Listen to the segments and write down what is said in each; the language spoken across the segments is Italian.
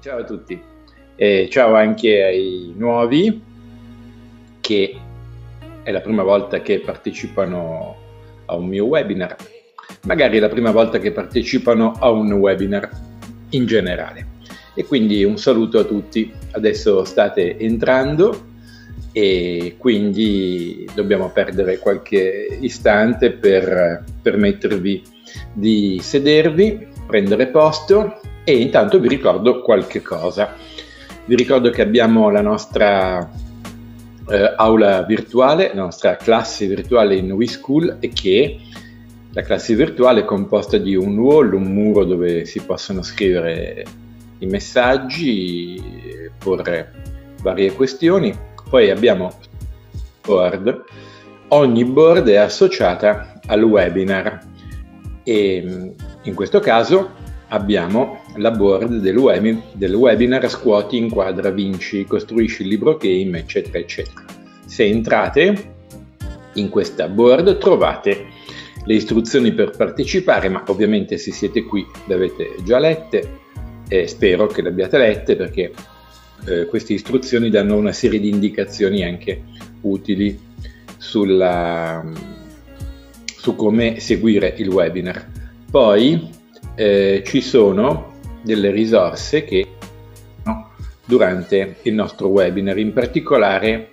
Ciao a tutti. E ciao anche ai nuovi che è la prima volta che partecipano a un mio webinar, magari è la prima volta che partecipano a un webinar in generale. E quindi un saluto a tutti, adesso state entrando e quindi dobbiamo perdere qualche istante per permettervi di sedervi, prendere posto e intanto vi ricordo qualche cosa. Vi ricordo che abbiamo la nostra eh, aula virtuale, la nostra classe virtuale in WeSchool e che la classe virtuale è composta di un wall, un muro dove si possono scrivere i messaggi, porre varie questioni. Poi abbiamo board. Ogni board è associata al webinar e mm, in questo caso abbiamo la board del, web, del webinar Scuoti, Inquadra, Vinci, Costruisci il libro game, eccetera, eccetera. Se entrate in questa board trovate le istruzioni per partecipare, ma ovviamente se siete qui le avete già lette e spero che le abbiate lette perché eh, queste istruzioni danno una serie di indicazioni anche utili sulla, su come seguire il webinar. Poi eh, ci sono delle risorse che no, durante il nostro webinar, in particolare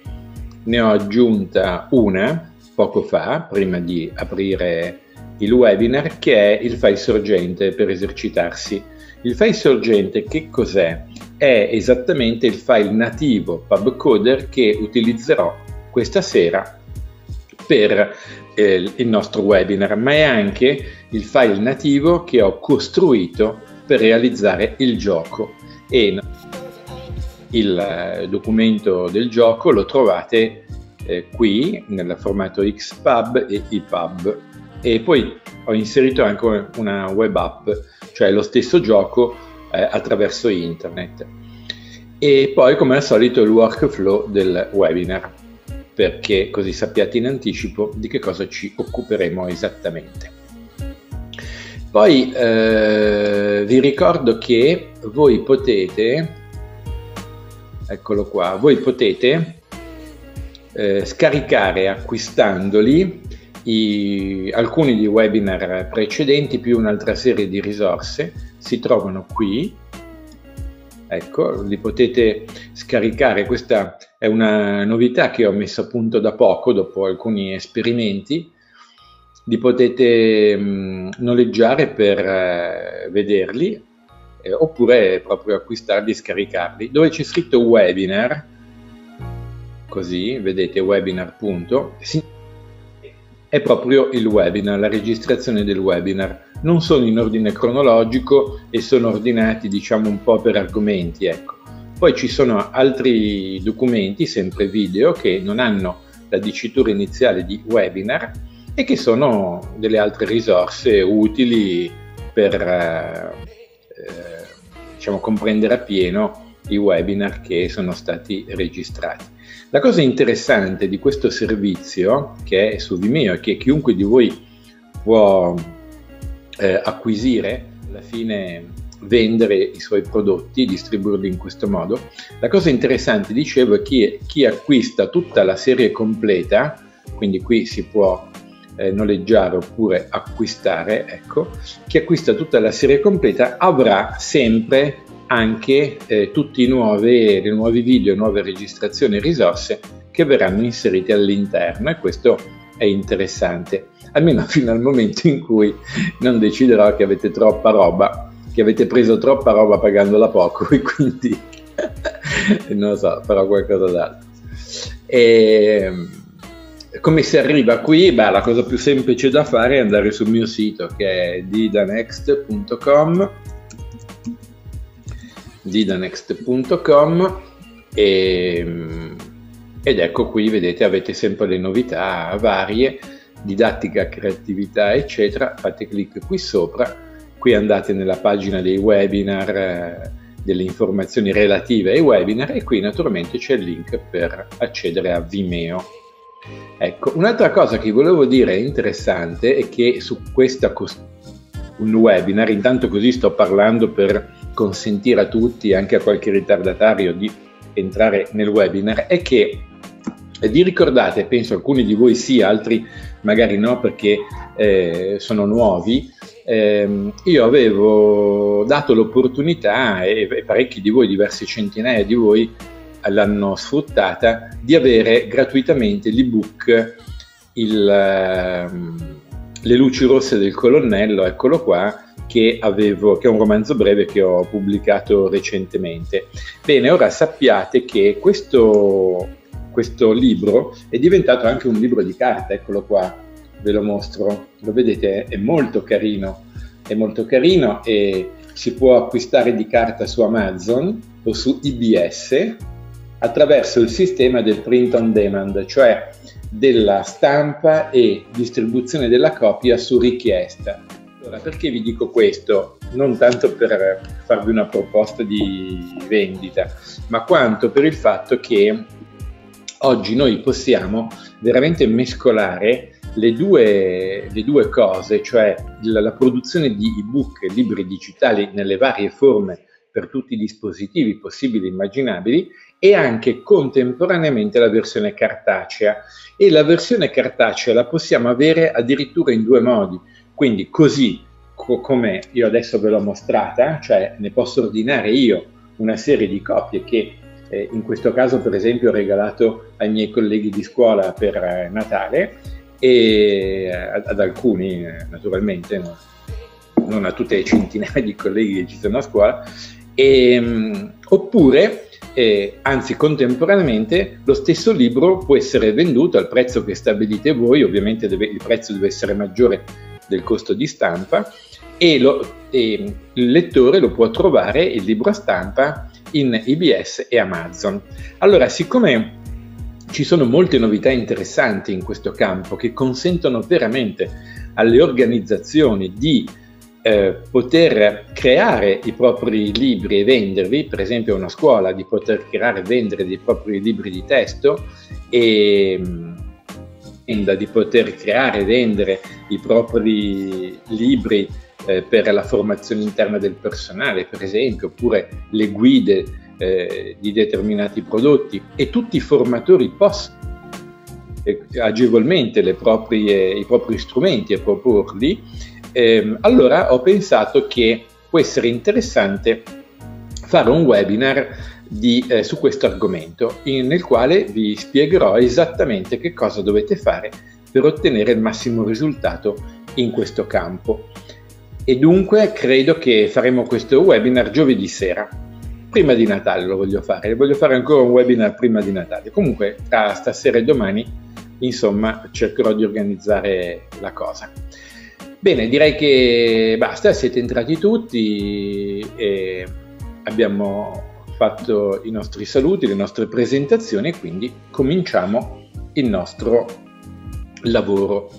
ne ho aggiunta una poco fa, prima di aprire il webinar, che è il file sorgente per esercitarsi. Il file sorgente che cos'è? È esattamente il file nativo pubcoder che utilizzerò questa sera per eh, il nostro webinar, ma è anche il file nativo che ho costruito per realizzare il gioco e il eh, documento del gioco lo trovate eh, qui nel formato XPub e EPUB e poi ho inserito anche una web app, cioè lo stesso gioco eh, attraverso internet. E poi come al solito il workflow del webinar perché così sappiate in anticipo di che cosa ci occuperemo esattamente. Poi eh, vi ricordo che voi potete, eccolo qua, voi potete eh, scaricare acquistandoli i, alcuni di webinar precedenti più un'altra serie di risorse, si trovano qui. Ecco, li potete scaricare, questa è una novità che ho messo a punto da poco, dopo alcuni esperimenti, li potete mh, noleggiare per eh, vederli eh, oppure proprio acquistarli e scaricarli. Dove c'è scritto webinar, così vedete webinar. Punto, è proprio il webinar, la registrazione del webinar. Non sono in ordine cronologico e sono ordinati diciamo un po' per argomenti, ecco. Poi ci sono altri documenti, sempre video, che non hanno la dicitura iniziale di webinar e che sono delle altre risorse utili per eh, eh diciamo, comprendere appieno i webinar che sono stati registrati. La cosa interessante di questo servizio, che è su Vimeo e che chiunque di voi può eh, acquisire, alla fine vendere i suoi prodotti, distribuirli in questo modo, la cosa interessante, dicevo, è che chi acquista tutta la serie completa, quindi qui si può eh, noleggiare oppure acquistare, ecco, chi acquista tutta la serie completa avrà sempre anche eh, tutti i nuovi, le nuovi video, nuove registrazioni e risorse che verranno inserite all'interno e questo è interessante, almeno fino al momento in cui non deciderò che avete troppa roba, che avete preso troppa roba pagandola poco e quindi non lo so, farò qualcosa d'altro. E, come si arriva qui? Beh, la cosa più semplice da fare è andare sul mio sito che è didanext.com didanext.com e, ed ecco qui vedete avete sempre le novità varie didattica creatività eccetera fate clic qui sopra qui andate nella pagina dei webinar eh, delle informazioni relative ai webinar e qui naturalmente c'è il link per accedere a Vimeo ecco un'altra cosa che volevo dire interessante è che su questa un webinar intanto così sto parlando per consentire a tutti, anche a qualche ritardatario, di entrare nel webinar è che vi ricordate, penso alcuni di voi sì, altri magari no perché eh, sono nuovi, eh, io avevo dato l'opportunità e, e parecchi di voi, diverse centinaia di voi, l'hanno sfruttata, di avere gratuitamente l'ebook il, uh, Le luci rosse del colonnello, eccolo qua, che, avevo, che è un romanzo breve che ho pubblicato recentemente. Bene, ora sappiate che questo, questo libro è diventato anche un libro di carta, eccolo qua, ve lo mostro, lo vedete, è molto carino, è molto carino e si può acquistare di carta su Amazon o su IBS attraverso il sistema del print on demand, cioè della stampa e distribuzione della copia su richiesta. Allora, perché vi dico questo? Non tanto per farvi una proposta di vendita, ma quanto per il fatto che oggi noi possiamo veramente mescolare le due, le due cose, cioè la, la produzione di ebook libri digitali nelle varie forme per tutti i dispositivi possibili e immaginabili e anche contemporaneamente la versione cartacea e la versione cartacea la possiamo avere addirittura in due modi quindi così co- come io adesso ve l'ho mostrata cioè ne posso ordinare io una serie di copie che eh, in questo caso per esempio ho regalato ai miei colleghi di scuola per eh, Natale e eh, ad, ad alcuni eh, naturalmente no? non a tutte le centinaia di colleghi che ci sono a scuola e, ehm, oppure eh, anzi contemporaneamente lo stesso libro può essere venduto al prezzo che stabilite voi, ovviamente deve, il prezzo deve essere maggiore del costo di stampa e, lo, e il lettore lo può trovare il libro a stampa in IBS e Amazon. Allora, siccome ci sono molte novità interessanti in questo campo che consentono veramente alle organizzazioni di eh, poter creare i propri libri e venderli, per esempio una scuola di poter creare e vendere dei propri libri di testo e di poter creare e vendere i propri libri eh, per la formazione interna del personale, per esempio, oppure le guide eh, di determinati prodotti. E tutti i formatori possono eh, agevolmente proprie, i propri strumenti e proporli eh, allora ho pensato che può essere interessante fare un webinar di, eh, su questo argomento in, nel quale vi spiegherò esattamente che cosa dovete fare per ottenere il massimo risultato in questo campo. E dunque credo che faremo questo webinar giovedì sera. Prima di Natale lo voglio fare, voglio fare ancora un webinar prima di Natale. Comunque tra stasera e domani, insomma, cercherò di organizzare la cosa. Bene, direi che basta, siete entrati tutti e abbiamo fatto i nostri saluti, le nostre presentazioni e quindi cominciamo il nostro lavoro.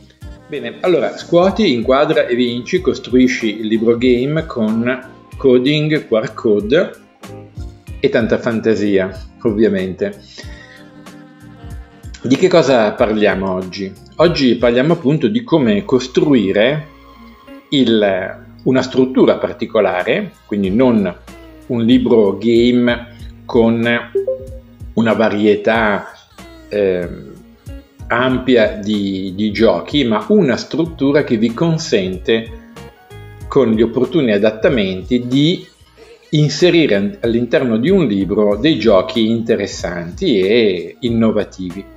Bene, allora scuoti, inquadra e vinci, costruisci il libro game con coding, QR code e tanta fantasia, ovviamente. Di che cosa parliamo oggi? Oggi parliamo appunto di come costruire il, una struttura particolare, quindi non un libro game con una varietà eh, ampia di, di giochi, ma una struttura che vi consente con gli opportuni adattamenti di inserire all'interno di un libro dei giochi interessanti e innovativi.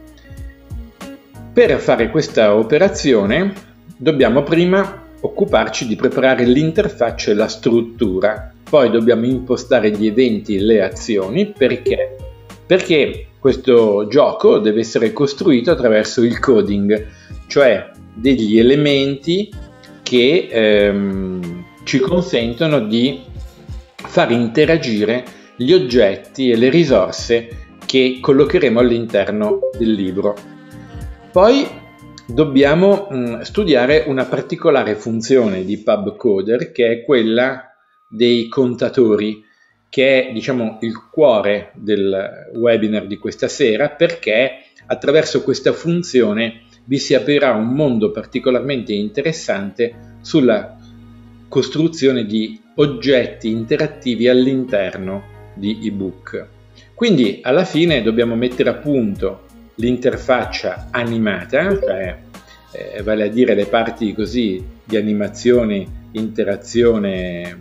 Per fare questa operazione dobbiamo prima occuparci di preparare l'interfaccia e la struttura, poi dobbiamo impostare gli eventi e le azioni perché? Perché questo gioco deve essere costruito attraverso il coding, cioè degli elementi che ehm, ci consentono di far interagire gli oggetti e le risorse che collocheremo all'interno del libro. Poi dobbiamo mh, mm, studiare una particolare funzione di PubCoder che è quella dei contatori, che è diciamo il cuore del webinar di questa sera perché attraverso questa funzione vi si aprirà un mondo particolarmente interessante sulla costruzione di oggetti interattivi all'interno di ebook. Quindi alla fine dobbiamo mettere a punto l'interfaccia animata, cioè eh, vale a dire le parti così di animazione, interazione, eh,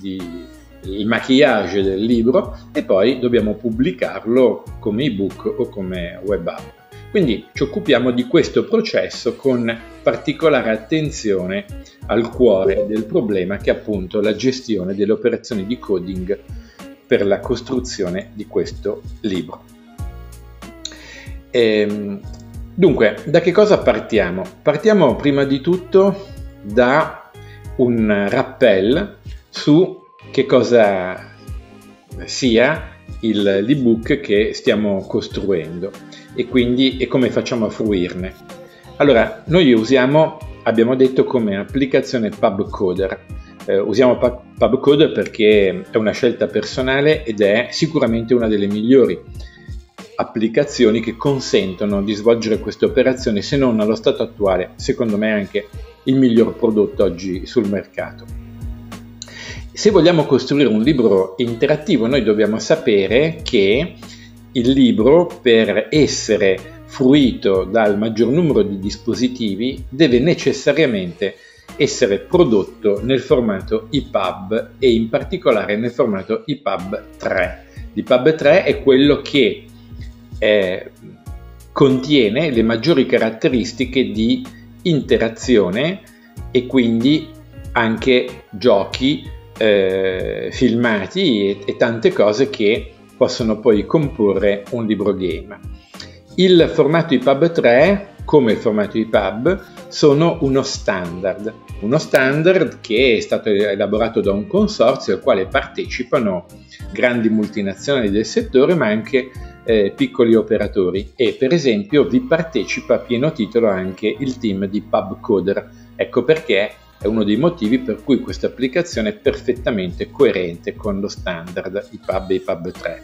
di, il maquillage del libro e poi dobbiamo pubblicarlo come ebook o come web app. Quindi ci occupiamo di questo processo con particolare attenzione al cuore del problema che è appunto la gestione delle operazioni di coding per la costruzione di questo libro. E, ehm, dunque, da che cosa partiamo? Partiamo prima di tutto da un rappel su che cosa sia il, l'ebook che stiamo costruendo e quindi e come facciamo a fruirne. Allora, noi usiamo, abbiamo detto, come applicazione PubCoder. Eh, usiamo PubCoder perché è una scelta personale ed è sicuramente una delle migliori applicazioni che consentono di svolgere queste operazioni, se non allo stato attuale, secondo me anche il miglior prodotto oggi sul mercato. Se vogliamo costruire un libro interattivo, noi dobbiamo sapere che il libro, per essere fruito dal maggior numero di dispositivi, deve necessariamente essere prodotto nel formato EPUB e in particolare nel formato EPUB 3. L'EPUB 3 è quello che eh, contiene le maggiori caratteristiche di interazione e quindi anche giochi, eh, filmati e, e tante cose che possono poi comporre un libro game. Il formato EPUB 3, come il formato EPUB, sono uno standard, uno standard che è stato elaborato da un consorzio al quale partecipano grandi multinazionali del settore, ma anche eh, piccoli operatori e per esempio vi partecipa a pieno titolo anche il team di PubCoder. Ecco perché è uno dei motivi per cui questa applicazione è perfettamente coerente con lo standard IPUB e IPUB 3.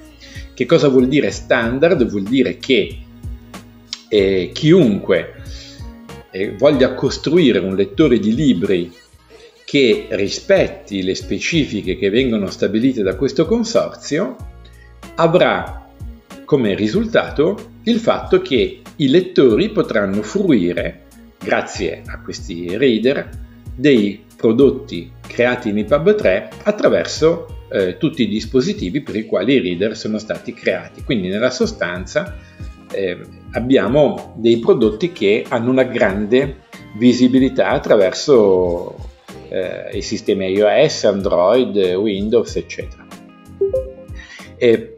Che cosa vuol dire standard? Vuol dire che eh, chiunque eh, voglia costruire un lettore di libri che rispetti le specifiche che vengono stabilite da questo consorzio avrà come risultato il fatto che i lettori potranno fruire, grazie a questi reader, dei prodotti creati in EPUB 3 attraverso eh, tutti i dispositivi per i quali i reader sono stati creati. Quindi nella sostanza eh, abbiamo dei prodotti che hanno una grande visibilità attraverso eh, i sistemi iOS, Android, Windows, eccetera. E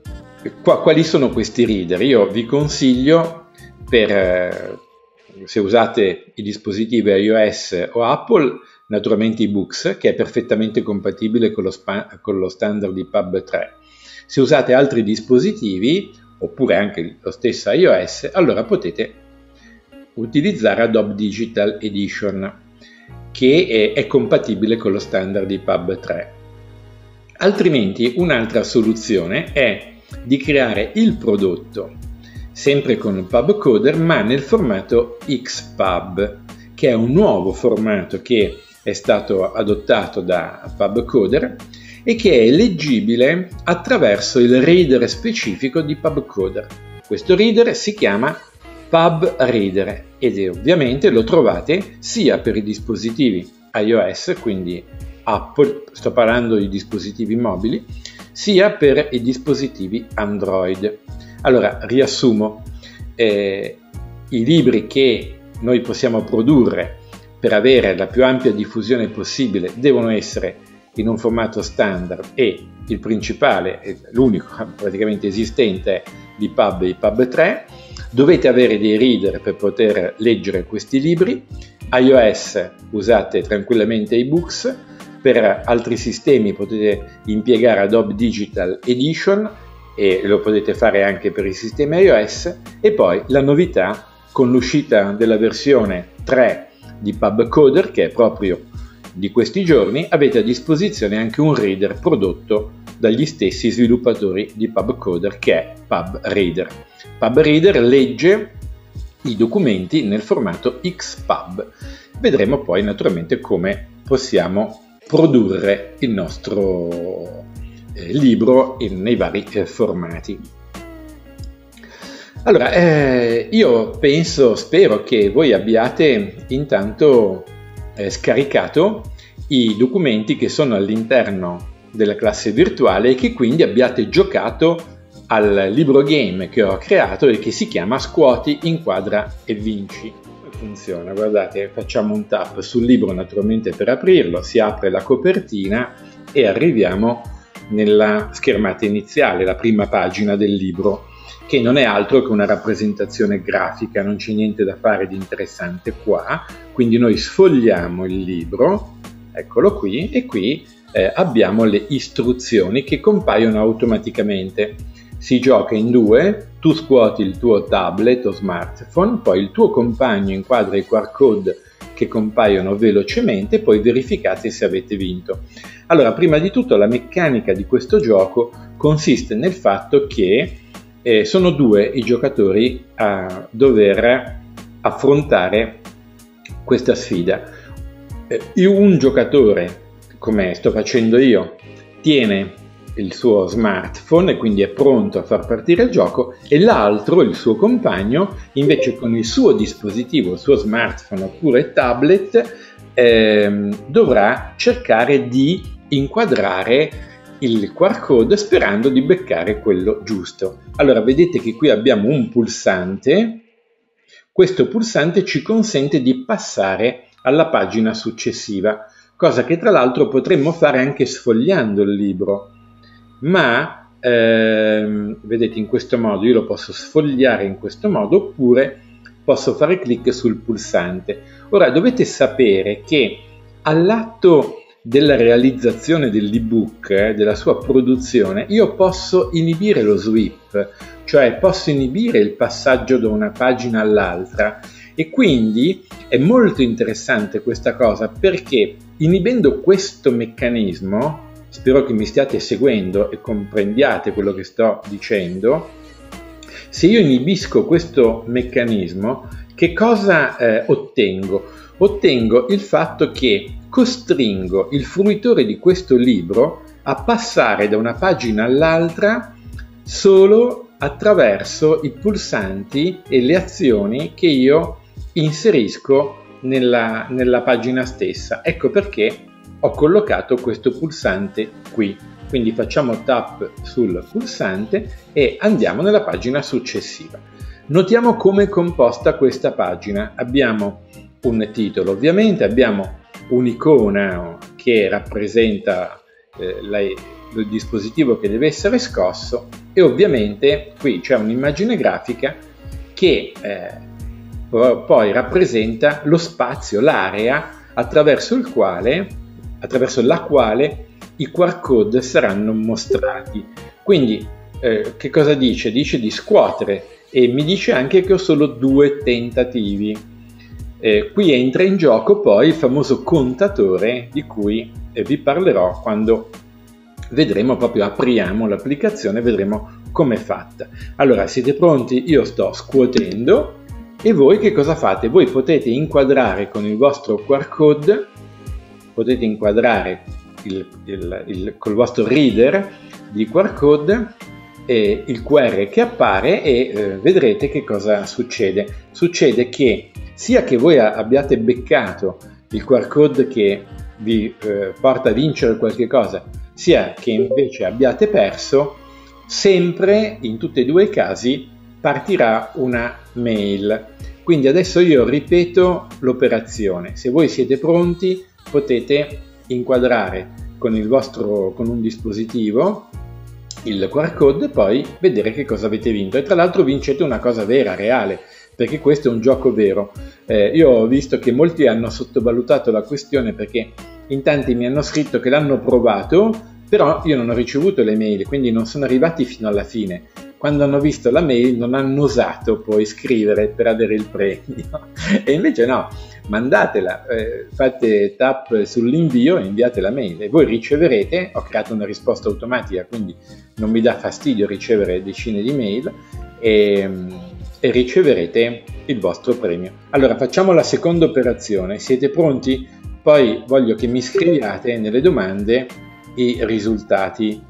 Qua, quali sono questi reader? Io vi consiglio per, eh, se usate i dispositivi iOS o Apple, naturalmente i Books, che è perfettamente compatibile con lo, spa, con lo standard di Pub 3. Se usate altri dispositivi, oppure anche lo stesso iOS, allora potete utilizzare Adobe Digital Edition, che è, è compatibile con lo standard di Pub 3. Altrimenti un'altra soluzione è di creare il prodotto, sempre con il PubCoder, ma nel formato XPub, che è un nuovo formato che è stato adottato da PubCoder e che è leggibile attraverso il reader specifico di PubCoder. Questo reader si chiama PubReader ed ovviamente lo trovate sia per i dispositivi iOS, quindi Apple, sto parlando di dispositivi mobili, sia per i dispositivi Android. Allora, riassumo, eh, i libri che noi possiamo produrre per avere la più ampia diffusione possibile devono essere in un formato standard e il principale, l'unico praticamente esistente è l'IPUB e IPUB 3. Dovete avere dei reader per poter leggere questi libri. iOS usate tranquillamente i books per altri sistemi potete impiegare Adobe Digital Edition e lo potete fare anche per i sistemi iOS e poi la novità con l'uscita della versione 3 di PubCoder che è proprio di questi giorni avete a disposizione anche un reader prodotto dagli stessi sviluppatori di PubCoder che è PubReader. PubReader legge i documenti nel formato XPub. Vedremo poi naturalmente come possiamo produrre il nostro eh, libro in, nei vari eh, formati. Allora, eh, io penso, spero che voi abbiate intanto eh, scaricato i documenti che sono all'interno della classe virtuale e che quindi abbiate giocato al libro game che ho creato e che si chiama Scuoti, inquadra e vinci. Funziona, guardate, facciamo un tap sul libro naturalmente per aprirlo, si apre la copertina e arriviamo nella schermata iniziale, la prima pagina del libro, che non è altro che una rappresentazione grafica, non c'è niente da fare di interessante qua, quindi noi sfogliamo il libro, eccolo qui, e qui eh, abbiamo le istruzioni che compaiono automaticamente si gioca in due, tu scuoti il tuo tablet o smartphone, poi il tuo compagno inquadra i QR code che compaiono velocemente, poi verificate se avete vinto. Allora, prima di tutto la meccanica di questo gioco consiste nel fatto che eh, sono due i giocatori a dover affrontare questa sfida. Eh, un giocatore, come sto facendo io, tiene il suo smartphone e quindi è pronto a far partire il gioco e l'altro, il suo compagno, invece con il suo dispositivo, il suo smartphone oppure tablet, ehm, dovrà cercare di inquadrare il QR code sperando di beccare quello giusto. Allora vedete che qui abbiamo un pulsante, questo pulsante ci consente di passare alla pagina successiva, cosa che tra l'altro potremmo fare anche sfogliando il libro ma ehm, vedete in questo modo io lo posso sfogliare in questo modo oppure posso fare clic sul pulsante. Ora dovete sapere che all'atto della realizzazione dell'ebook, eh, della sua produzione, io posso inibire lo sweep, cioè posso inibire il passaggio da una pagina all'altra e quindi è molto interessante questa cosa perché inibendo questo meccanismo spero che mi stiate seguendo e comprendiate quello che sto dicendo, se io inibisco questo meccanismo, che cosa eh, ottengo? Ottengo il fatto che costringo il fruitore di questo libro a passare da una pagina all'altra solo attraverso i pulsanti e le azioni che io inserisco nella, nella pagina stessa. Ecco perché ho collocato questo pulsante qui. Quindi facciamo tap sul pulsante e andiamo nella pagina successiva. Notiamo come è composta questa pagina. Abbiamo un titolo, ovviamente abbiamo un'icona che rappresenta eh, la, il dispositivo che deve essere scosso e ovviamente qui c'è un'immagine grafica che eh, poi rappresenta lo spazio, l'area attraverso quale attraverso la quale i QR code saranno mostrati. Quindi eh, che cosa dice? Dice di scuotere e mi dice anche che ho solo due tentativi. Eh, qui entra in gioco poi il famoso contatore di cui eh, vi parlerò quando vedremo proprio apriamo l'applicazione e vedremo come è fatta. Allora siete pronti? Io sto scuotendo e voi che cosa fate? Voi potete inquadrare con il vostro QR code potete inquadrare il, il, il, col vostro reader di QR code eh, il QR che appare e eh, vedrete che cosa succede. Succede che sia che voi abbiate beccato il QR code che vi eh, porta a vincere qualche cosa, sia che invece abbiate perso, sempre in tutti e due i casi partirà una mail. Quindi adesso io ripeto l'operazione. Se voi siete pronti, potete inquadrare con il vostro con un dispositivo il QR code e poi vedere che cosa avete vinto e tra l'altro vincete una cosa vera, reale perché questo è un gioco vero. Eh, io ho visto che molti hanno sottovalutato la questione perché in tanti mi hanno scritto che l'hanno provato però io non ho ricevuto le mail quindi non sono arrivati fino alla fine. Quando hanno visto la mail non hanno osato poi scrivere per avere il premio. E invece no mandatela, eh, fate tap sull'invio e inviate la mail. E voi riceverete, ho creato una risposta automatica quindi non mi dà fastidio ricevere decine di mail e, e riceverete il vostro premio. Allora facciamo la seconda operazione, siete pronti? poi voglio che mi scriviate nelle domande i risultati.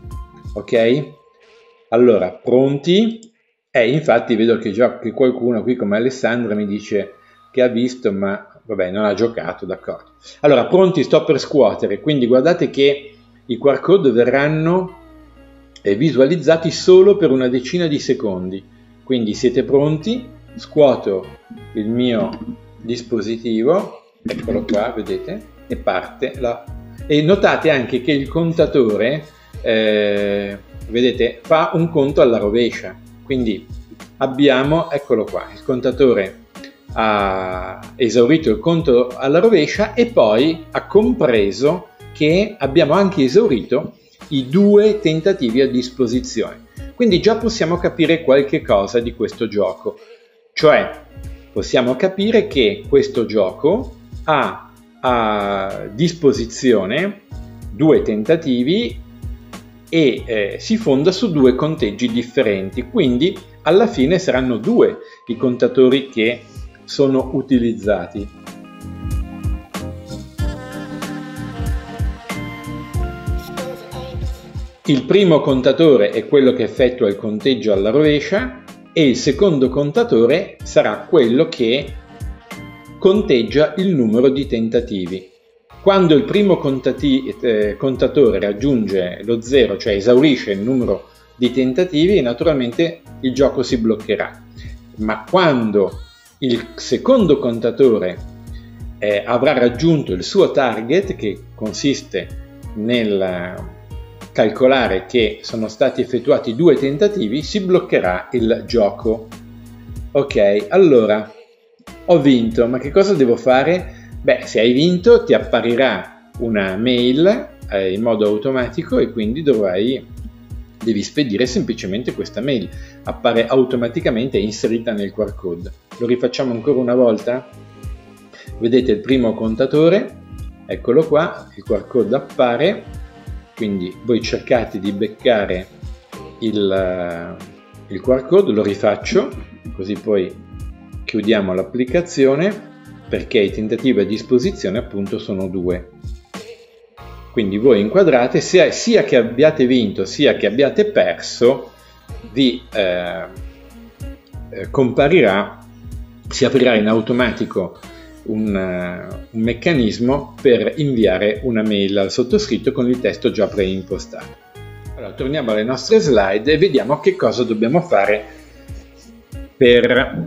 Ok? Allora, pronti? Eh, infatti vedo che che qualcuno qui come Alessandra mi dice che ha visto, ma vabbè, non ha giocato, d'accordo. Allora, pronti, sto per scuotere, quindi guardate che i QR code verranno eh, visualizzati solo per una decina di secondi. Quindi siete pronti? Scuoto il mio dispositivo, eccolo qua, vedete, e parte la... E notate anche che il contatore, eh, vedete, fa un conto alla rovescia. Quindi abbiamo, eccolo qua, il contatore ha esaurito il conto alla rovescia e poi ha compreso che abbiamo anche esaurito i due tentativi a disposizione. Quindi già possiamo capire qualche cosa di questo gioco, cioè possiamo capire che questo gioco ha a disposizione due tentativi e eh, si fonda su due conteggi differenti, quindi alla fine saranno due i contatori che sono utilizzati. Il primo contatore è quello che effettua il conteggio alla rovescia e il secondo contatore sarà quello che conteggia il numero di tentativi. Quando il primo contati- eh, contatore raggiunge lo zero, cioè esaurisce il numero di tentativi, naturalmente il gioco si bloccherà. Ma quando il secondo contatore eh, avrà raggiunto il suo target, che consiste nel calcolare che sono stati effettuati due tentativi, si bloccherà il gioco. Ok, allora ho vinto, ma che cosa devo fare? Beh, se hai vinto ti apparirà una mail eh, in modo automatico e quindi dovrai devi spedire semplicemente questa mail. Appare automaticamente inserita nel QR code. Lo rifacciamo ancora una volta? Vedete il primo contatore, eccolo qua, il QR code appare quindi voi cercate di beccare il, eh, il QR code, lo rifaccio, così poi chiudiamo l'applicazione perché i tentativi a disposizione appunto sono due. Quindi voi inquadrate sia, sia che abbiate vinto sia che abbiate perso, vi eh, eh comparirà, si aprirà in automatico un, un, meccanismo per inviare una mail al sottoscritto con il testo già preimpostato. Allora, torniamo alle nostre slide e vediamo che cosa dobbiamo fare per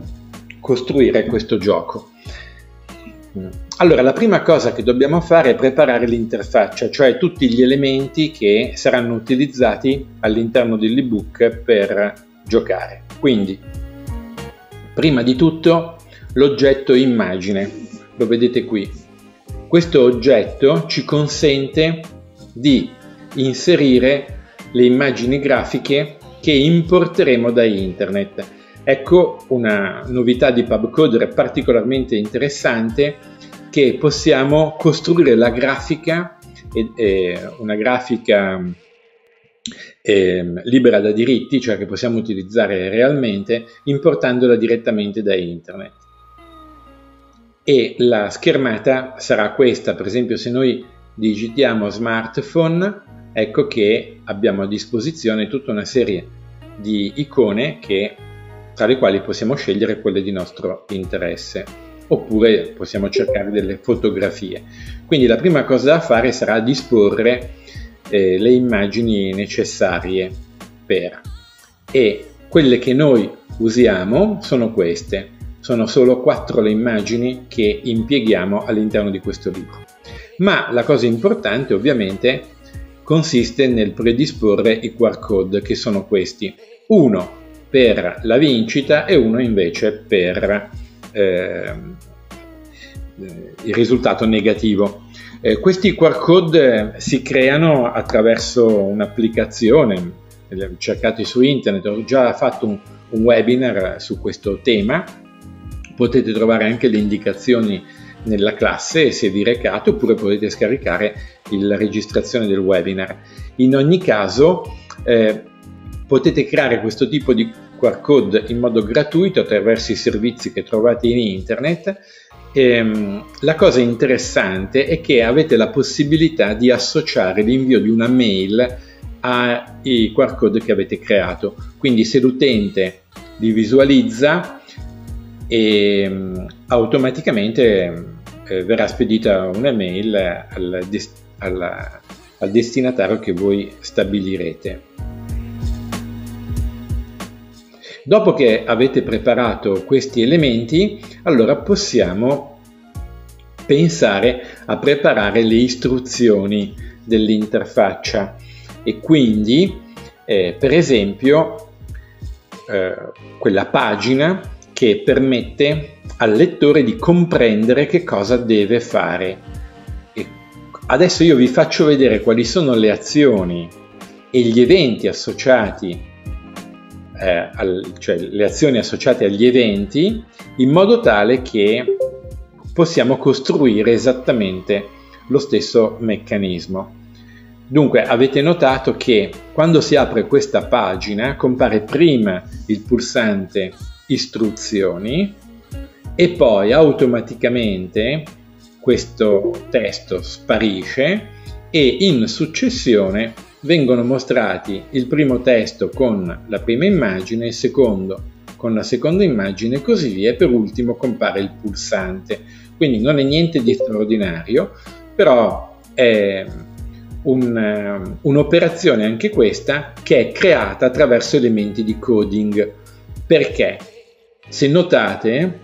costruire questo gioco. Allora, la prima cosa che dobbiamo fare è preparare l'interfaccia, cioè tutti gli elementi che saranno utilizzati all'interno dell'ebook per giocare. Quindi, prima di tutto, l'oggetto immagine lo vedete qui. Questo oggetto ci consente di inserire le immagini grafiche che importeremo da internet. Ecco una novità di PubCoder particolarmente interessante che possiamo costruire la grafica, eh, una grafica eh, libera da diritti, cioè che possiamo utilizzare realmente importandola direttamente da internet e la schermata sarà questa, per esempio se noi digitiamo smartphone, ecco che abbiamo a disposizione tutta una serie di icone che, tra le quali possiamo scegliere quelle di nostro interesse oppure possiamo cercare delle fotografie. Quindi la prima cosa da fare sarà disporre eh, le immagini necessarie per. E quelle che noi usiamo sono queste sono solo quattro le immagini che impieghiamo all'interno di questo libro. Ma la cosa importante ovviamente consiste nel predisporre i QR code che sono questi. Uno per la vincita e uno invece per eh, il risultato negativo. Eh, questi QR code si creano attraverso un'applicazione, cercati su internet, ho già fatto un, un webinar su questo tema potete trovare anche le indicazioni nella classe se vi recate oppure potete scaricare la registrazione del webinar. In ogni caso eh, potete creare questo tipo di QR code in modo gratuito attraverso i servizi che trovate in internet ehm, la cosa interessante è che avete la possibilità di associare l'invio di una mail ai QR code che avete creato. Quindi se l'utente li visualizza, ehm, automaticamente eh, verrà spedita un'email al, al, al destinatario che voi stabilirete. Dopo che avete preparato questi elementi, allora possiamo pensare a preparare le istruzioni dell'interfaccia e quindi eh, per esempio eh, quella pagina che permette al lettore di comprendere che cosa deve fare. E adesso io vi faccio vedere quali sono le azioni e gli eventi associati eh, al, cioè le azioni associate agli eventi in modo tale che possiamo costruire esattamente lo stesso meccanismo. Dunque avete notato che quando si apre questa pagina compare prima il pulsante istruzioni e poi automaticamente questo testo sparisce e in successione vengono mostrati il primo testo con la prima immagine, il secondo con la seconda immagine e così via e per ultimo compare il pulsante. Quindi non è niente di straordinario, però è un, eh, un'operazione anche questa che è creata attraverso elementi di coding. Perché? Se notate,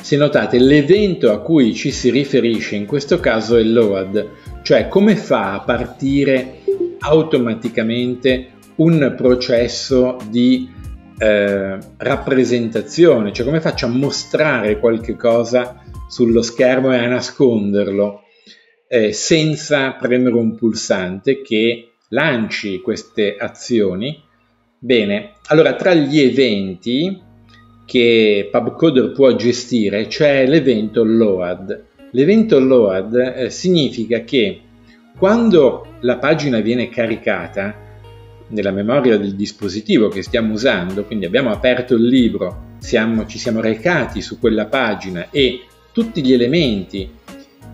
se notate l'evento a cui ci si riferisce in questo caso è load, cioè come fa a partire automaticamente un processo di eh, rappresentazione, cioè come faccio a mostrare qualche cosa sullo schermo e a nasconderlo eh, senza premere un pulsante che lanci queste azioni. Bene, allora tra gli eventi che PubCoder può gestire c'è l'evento load. L'evento load eh, significa che quando la pagina viene caricata nella memoria del dispositivo che stiamo usando, quindi abbiamo aperto il libro, siamo, ci siamo recati su quella pagina e tutti gli elementi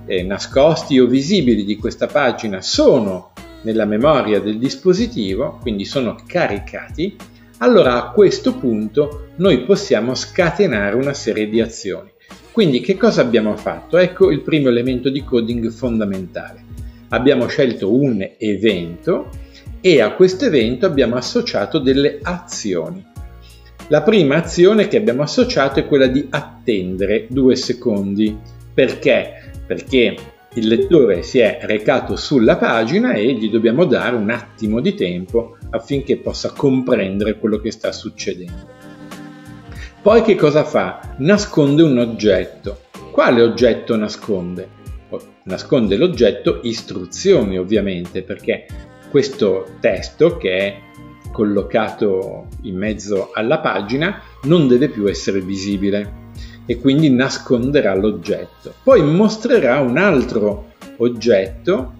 eh, nascosti o visibili di questa pagina sono nella memoria del dispositivo, quindi sono caricati, allora a questo punto noi possiamo scatenare una serie di azioni. Quindi che cosa abbiamo fatto? Ecco il primo elemento di coding fondamentale. Abbiamo scelto un evento e a questo evento abbiamo associato delle azioni. La prima azione che abbiamo associato è quella di attendere due secondi. Perché? Perché il lettore si è recato sulla pagina e gli dobbiamo dare un attimo di tempo affinché possa comprendere quello che sta succedendo. Poi che cosa fa? Nasconde un oggetto. Quale oggetto nasconde? Nasconde l'oggetto istruzioni ovviamente perché questo testo che è collocato in mezzo alla pagina non deve più essere visibile e quindi nasconderà l'oggetto. Poi mostrerà un altro oggetto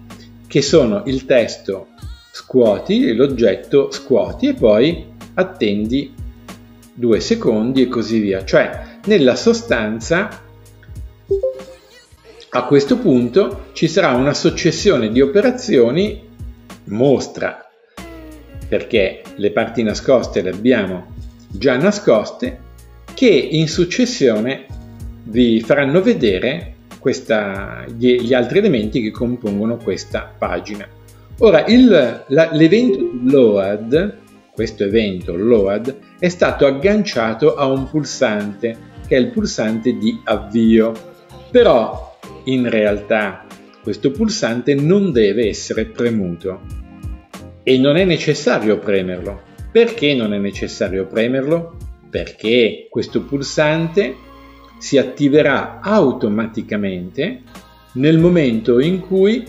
che sono il testo scuoti e l'oggetto scuoti e poi attendi due secondi e così via. Cioè, nella sostanza, a questo punto ci sarà una successione di operazioni mostra, perché le parti nascoste le abbiamo già nascoste, che in successione vi faranno vedere questa, gli, gli, altri elementi che compongono questa pagina. Ora, il, la, l'evento load questo evento load è stato agganciato a un pulsante che è il pulsante di avvio. Però in realtà questo pulsante non deve essere premuto e non è necessario premerlo. Perché non è necessario premerlo? Perché questo pulsante si attiverà automaticamente nel momento in cui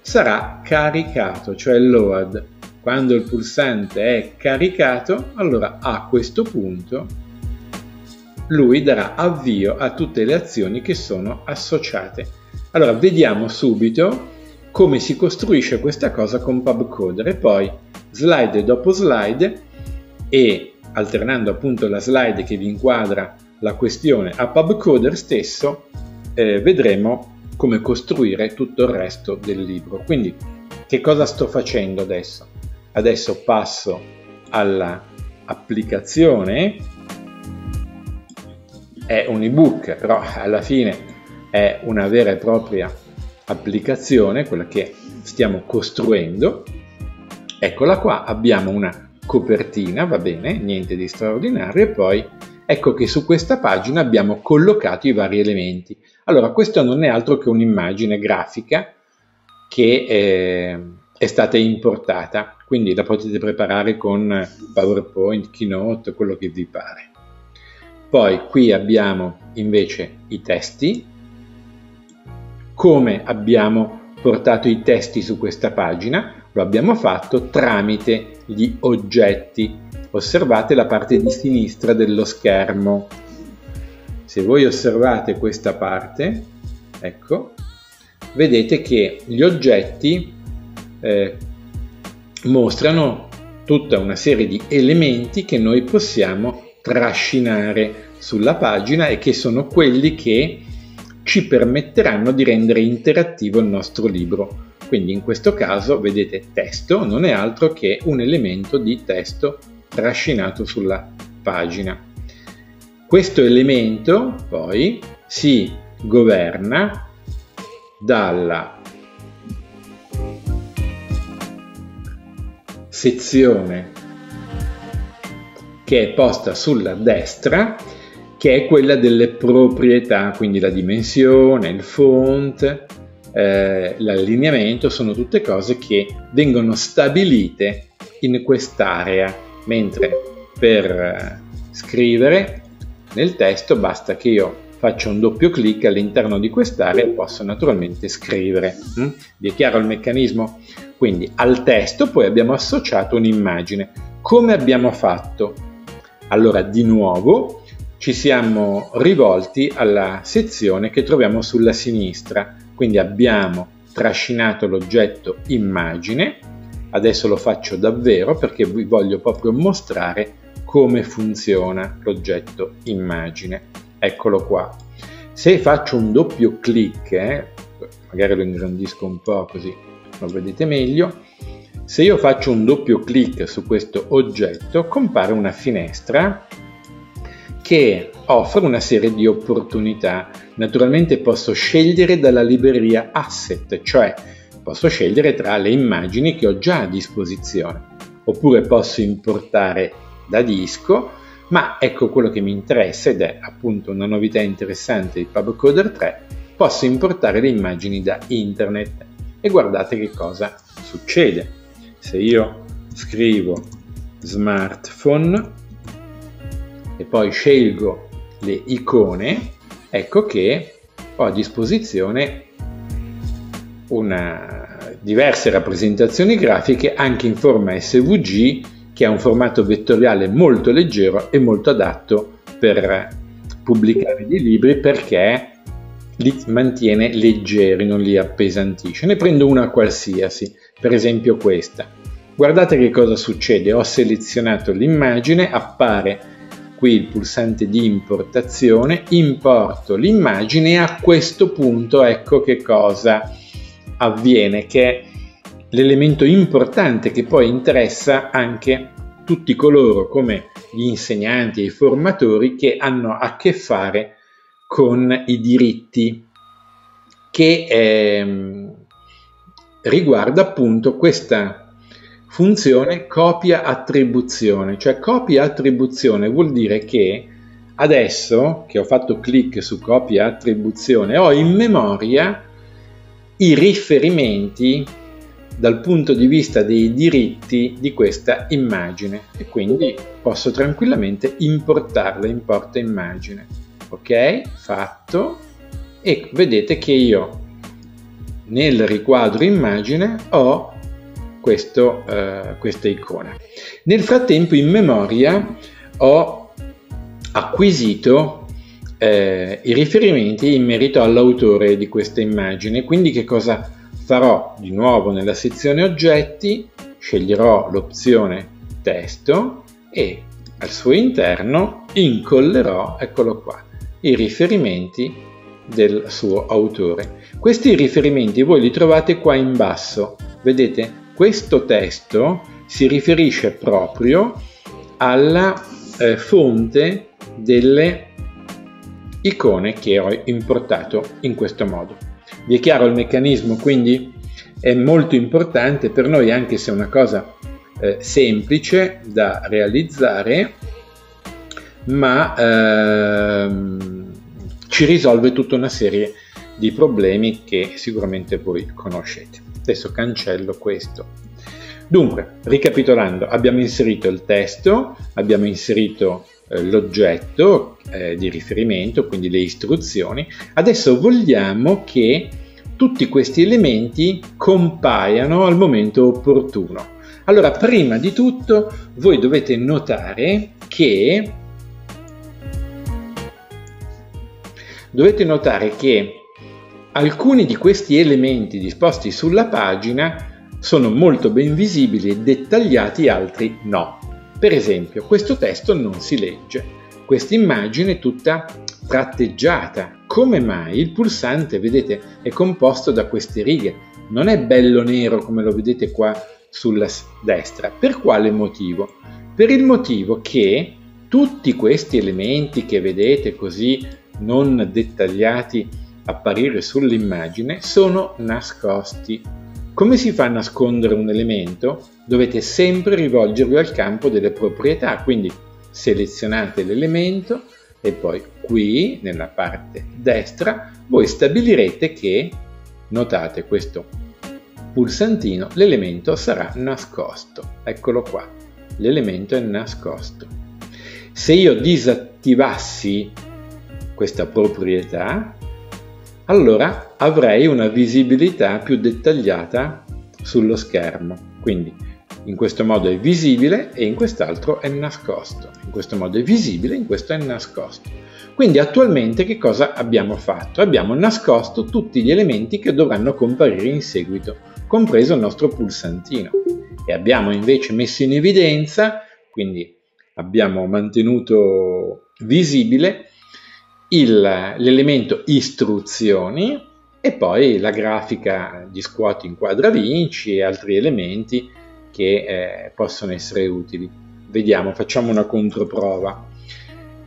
sarà caricato, cioè load. Quando il pulsante è caricato, allora a questo punto lui darà avvio a tutte le azioni che sono associate. Allora vediamo subito come si costruisce questa cosa con PubCoder e poi slide dopo slide e alternando appunto la slide che vi inquadra la questione a PubCoder stesso, eh, vedremo come costruire tutto il resto del libro. Quindi che cosa sto facendo adesso? Adesso passo all'applicazione, è un ebook, però alla fine è una vera e propria applicazione, quella che stiamo costruendo. Eccola qua, abbiamo una copertina, va bene, niente di straordinario, e poi ecco che su questa pagina abbiamo collocato i vari elementi. Allora, questo non è altro che un'immagine grafica che eh, è stata importata, quindi la potete preparare con PowerPoint, Keynote, quello che vi pare. Poi qui abbiamo invece i testi, come abbiamo portato i testi su questa pagina? Lo abbiamo fatto tramite gli oggetti. Osservate la parte di sinistra dello schermo. Se voi osservate questa parte, ecco, vedete che gli oggetti eh, mostrano tutta una serie di elementi che noi possiamo trascinare sulla pagina e che sono quelli che ci permetteranno di rendere interattivo il nostro libro. Quindi in questo caso vedete testo non è altro che un elemento di testo trascinato sulla pagina. Questo elemento poi si governa dalla sezione che è posta sulla destra che è quella delle proprietà, quindi la dimensione, il font, eh, l'allineamento, sono tutte cose che vengono stabilite in quest'area, mentre per eh, scrivere nel testo basta che io faccia un doppio clic all'interno di quest'area e posso naturalmente scrivere. Mm? Vi è chiaro il meccanismo? Quindi al testo poi abbiamo associato un'immagine. Come abbiamo fatto? Allora di nuovo ci siamo rivolti alla sezione che troviamo sulla sinistra, quindi abbiamo trascinato l'oggetto immagine, adesso lo faccio davvero perché vi voglio proprio mostrare come funziona l'oggetto immagine. Eccolo qua. Se faccio un doppio clic, eh, magari lo ingrandisco un po' così lo vedete meglio, se io faccio un doppio clic su questo oggetto compare una finestra che offre una serie di opportunità. Naturalmente posso scegliere dalla libreria asset, cioè posso scegliere tra le immagini che ho già a disposizione, oppure posso importare da disco, ma ecco quello che mi interessa ed è appunto una novità interessante di PubCoder 3, posso importare le immagini da internet e guardate che cosa succede. Se io scrivo smartphone e poi scelgo le icone, ecco che ho a disposizione una, diverse rappresentazioni grafiche anche in forma SVG che ha un formato vettoriale molto leggero e molto adatto per pubblicare dei libri perché li mantiene leggeri, non li appesantisce. Ne prendo una qualsiasi, per esempio questa. Guardate che cosa succede, ho selezionato l'immagine, appare qui il pulsante di importazione, importo l'immagine e a questo punto ecco che cosa avviene, che è l'elemento importante che poi interessa anche tutti coloro come gli insegnanti e i formatori che hanno a che fare con i diritti che eh, riguarda appunto questa funzione copia attribuzione, cioè copia attribuzione vuol dire che adesso che ho fatto clic su copia attribuzione ho in memoria i riferimenti dal punto di vista dei diritti di questa immagine e quindi posso tranquillamente importarla in porta immagine. Ok? Fatto. E vedete che io nel riquadro immagine ho questo, eh, questa icona. Nel frattempo in memoria ho acquisito eh, i riferimenti in merito all'autore di questa immagine, quindi che cosa farò? Di nuovo nella sezione oggetti sceglierò l'opzione testo e al suo interno incollerò, eccolo qua, i riferimenti del suo autore. Questi riferimenti voi li trovate qua in basso. Vedete, questo testo si riferisce proprio alla eh, fonte delle icone che ho importato in questo modo. Vi è chiaro il meccanismo? Quindi è molto importante per noi, anche se è una cosa eh, semplice da realizzare, ma ehm, ci risolve tutta una serie di problemi che sicuramente voi conoscete. Adesso cancello questo. Dunque, ricapitolando, abbiamo inserito il testo, abbiamo inserito eh, l'oggetto eh, di riferimento, quindi le istruzioni. Adesso vogliamo che tutti questi elementi compaiano al momento opportuno. Allora, prima di tutto, voi dovete notare che dovete notare che alcuni di questi elementi disposti sulla pagina sono molto ben visibili e dettagliati, altri no. Per esempio, questo testo non si legge, questa immagine è tutta tratteggiata. Come mai? Il pulsante, vedete, è composto da queste righe, non è bello nero come lo vedete qua sulla destra. Per quale motivo? Per il motivo che tutti questi elementi che vedete così non dettagliati apparire sull'immagine sono nascosti. Come si fa a nascondere un elemento? Dovete sempre rivolgervi al campo delle proprietà, quindi selezionate l'elemento e poi qui nella parte destra voi stabilirete che, notate questo pulsantino, l'elemento sarà nascosto. Eccolo qua, l'elemento è nascosto. Se io disattivassi questa proprietà, allora avrei una visibilità più dettagliata sullo schermo. Quindi in questo modo è visibile e in quest'altro è nascosto. In questo modo è visibile, in questo è nascosto. Quindi attualmente che cosa abbiamo fatto? Abbiamo nascosto tutti gli elementi che dovranno comparire in seguito, compreso il nostro pulsantino. E abbiamo invece messo in evidenza, quindi abbiamo mantenuto visibile l'elemento istruzioni e poi la grafica di scuoti inquadra vinci e altri elementi che eh, possono essere utili. Vediamo, facciamo una controprova.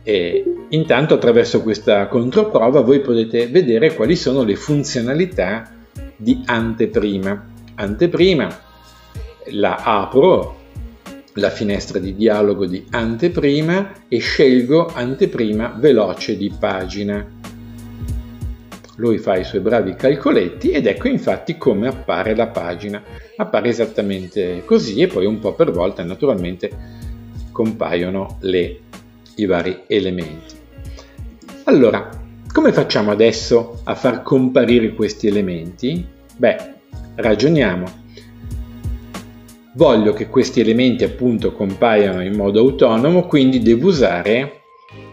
E intanto attraverso questa controprova voi potete vedere quali sono le funzionalità di anteprima. Anteprima la apro la finestra di dialogo di anteprima e scelgo anteprima veloce di pagina. Lui fa i suoi bravi calcoletti ed ecco infatti come appare la pagina. Appare esattamente così e poi un po' per volta naturalmente compaiono le, i vari elementi. Allora, come facciamo adesso a far comparire questi elementi? Beh, ragioniamo Voglio che questi elementi appunto compaiano in modo autonomo, quindi devo usare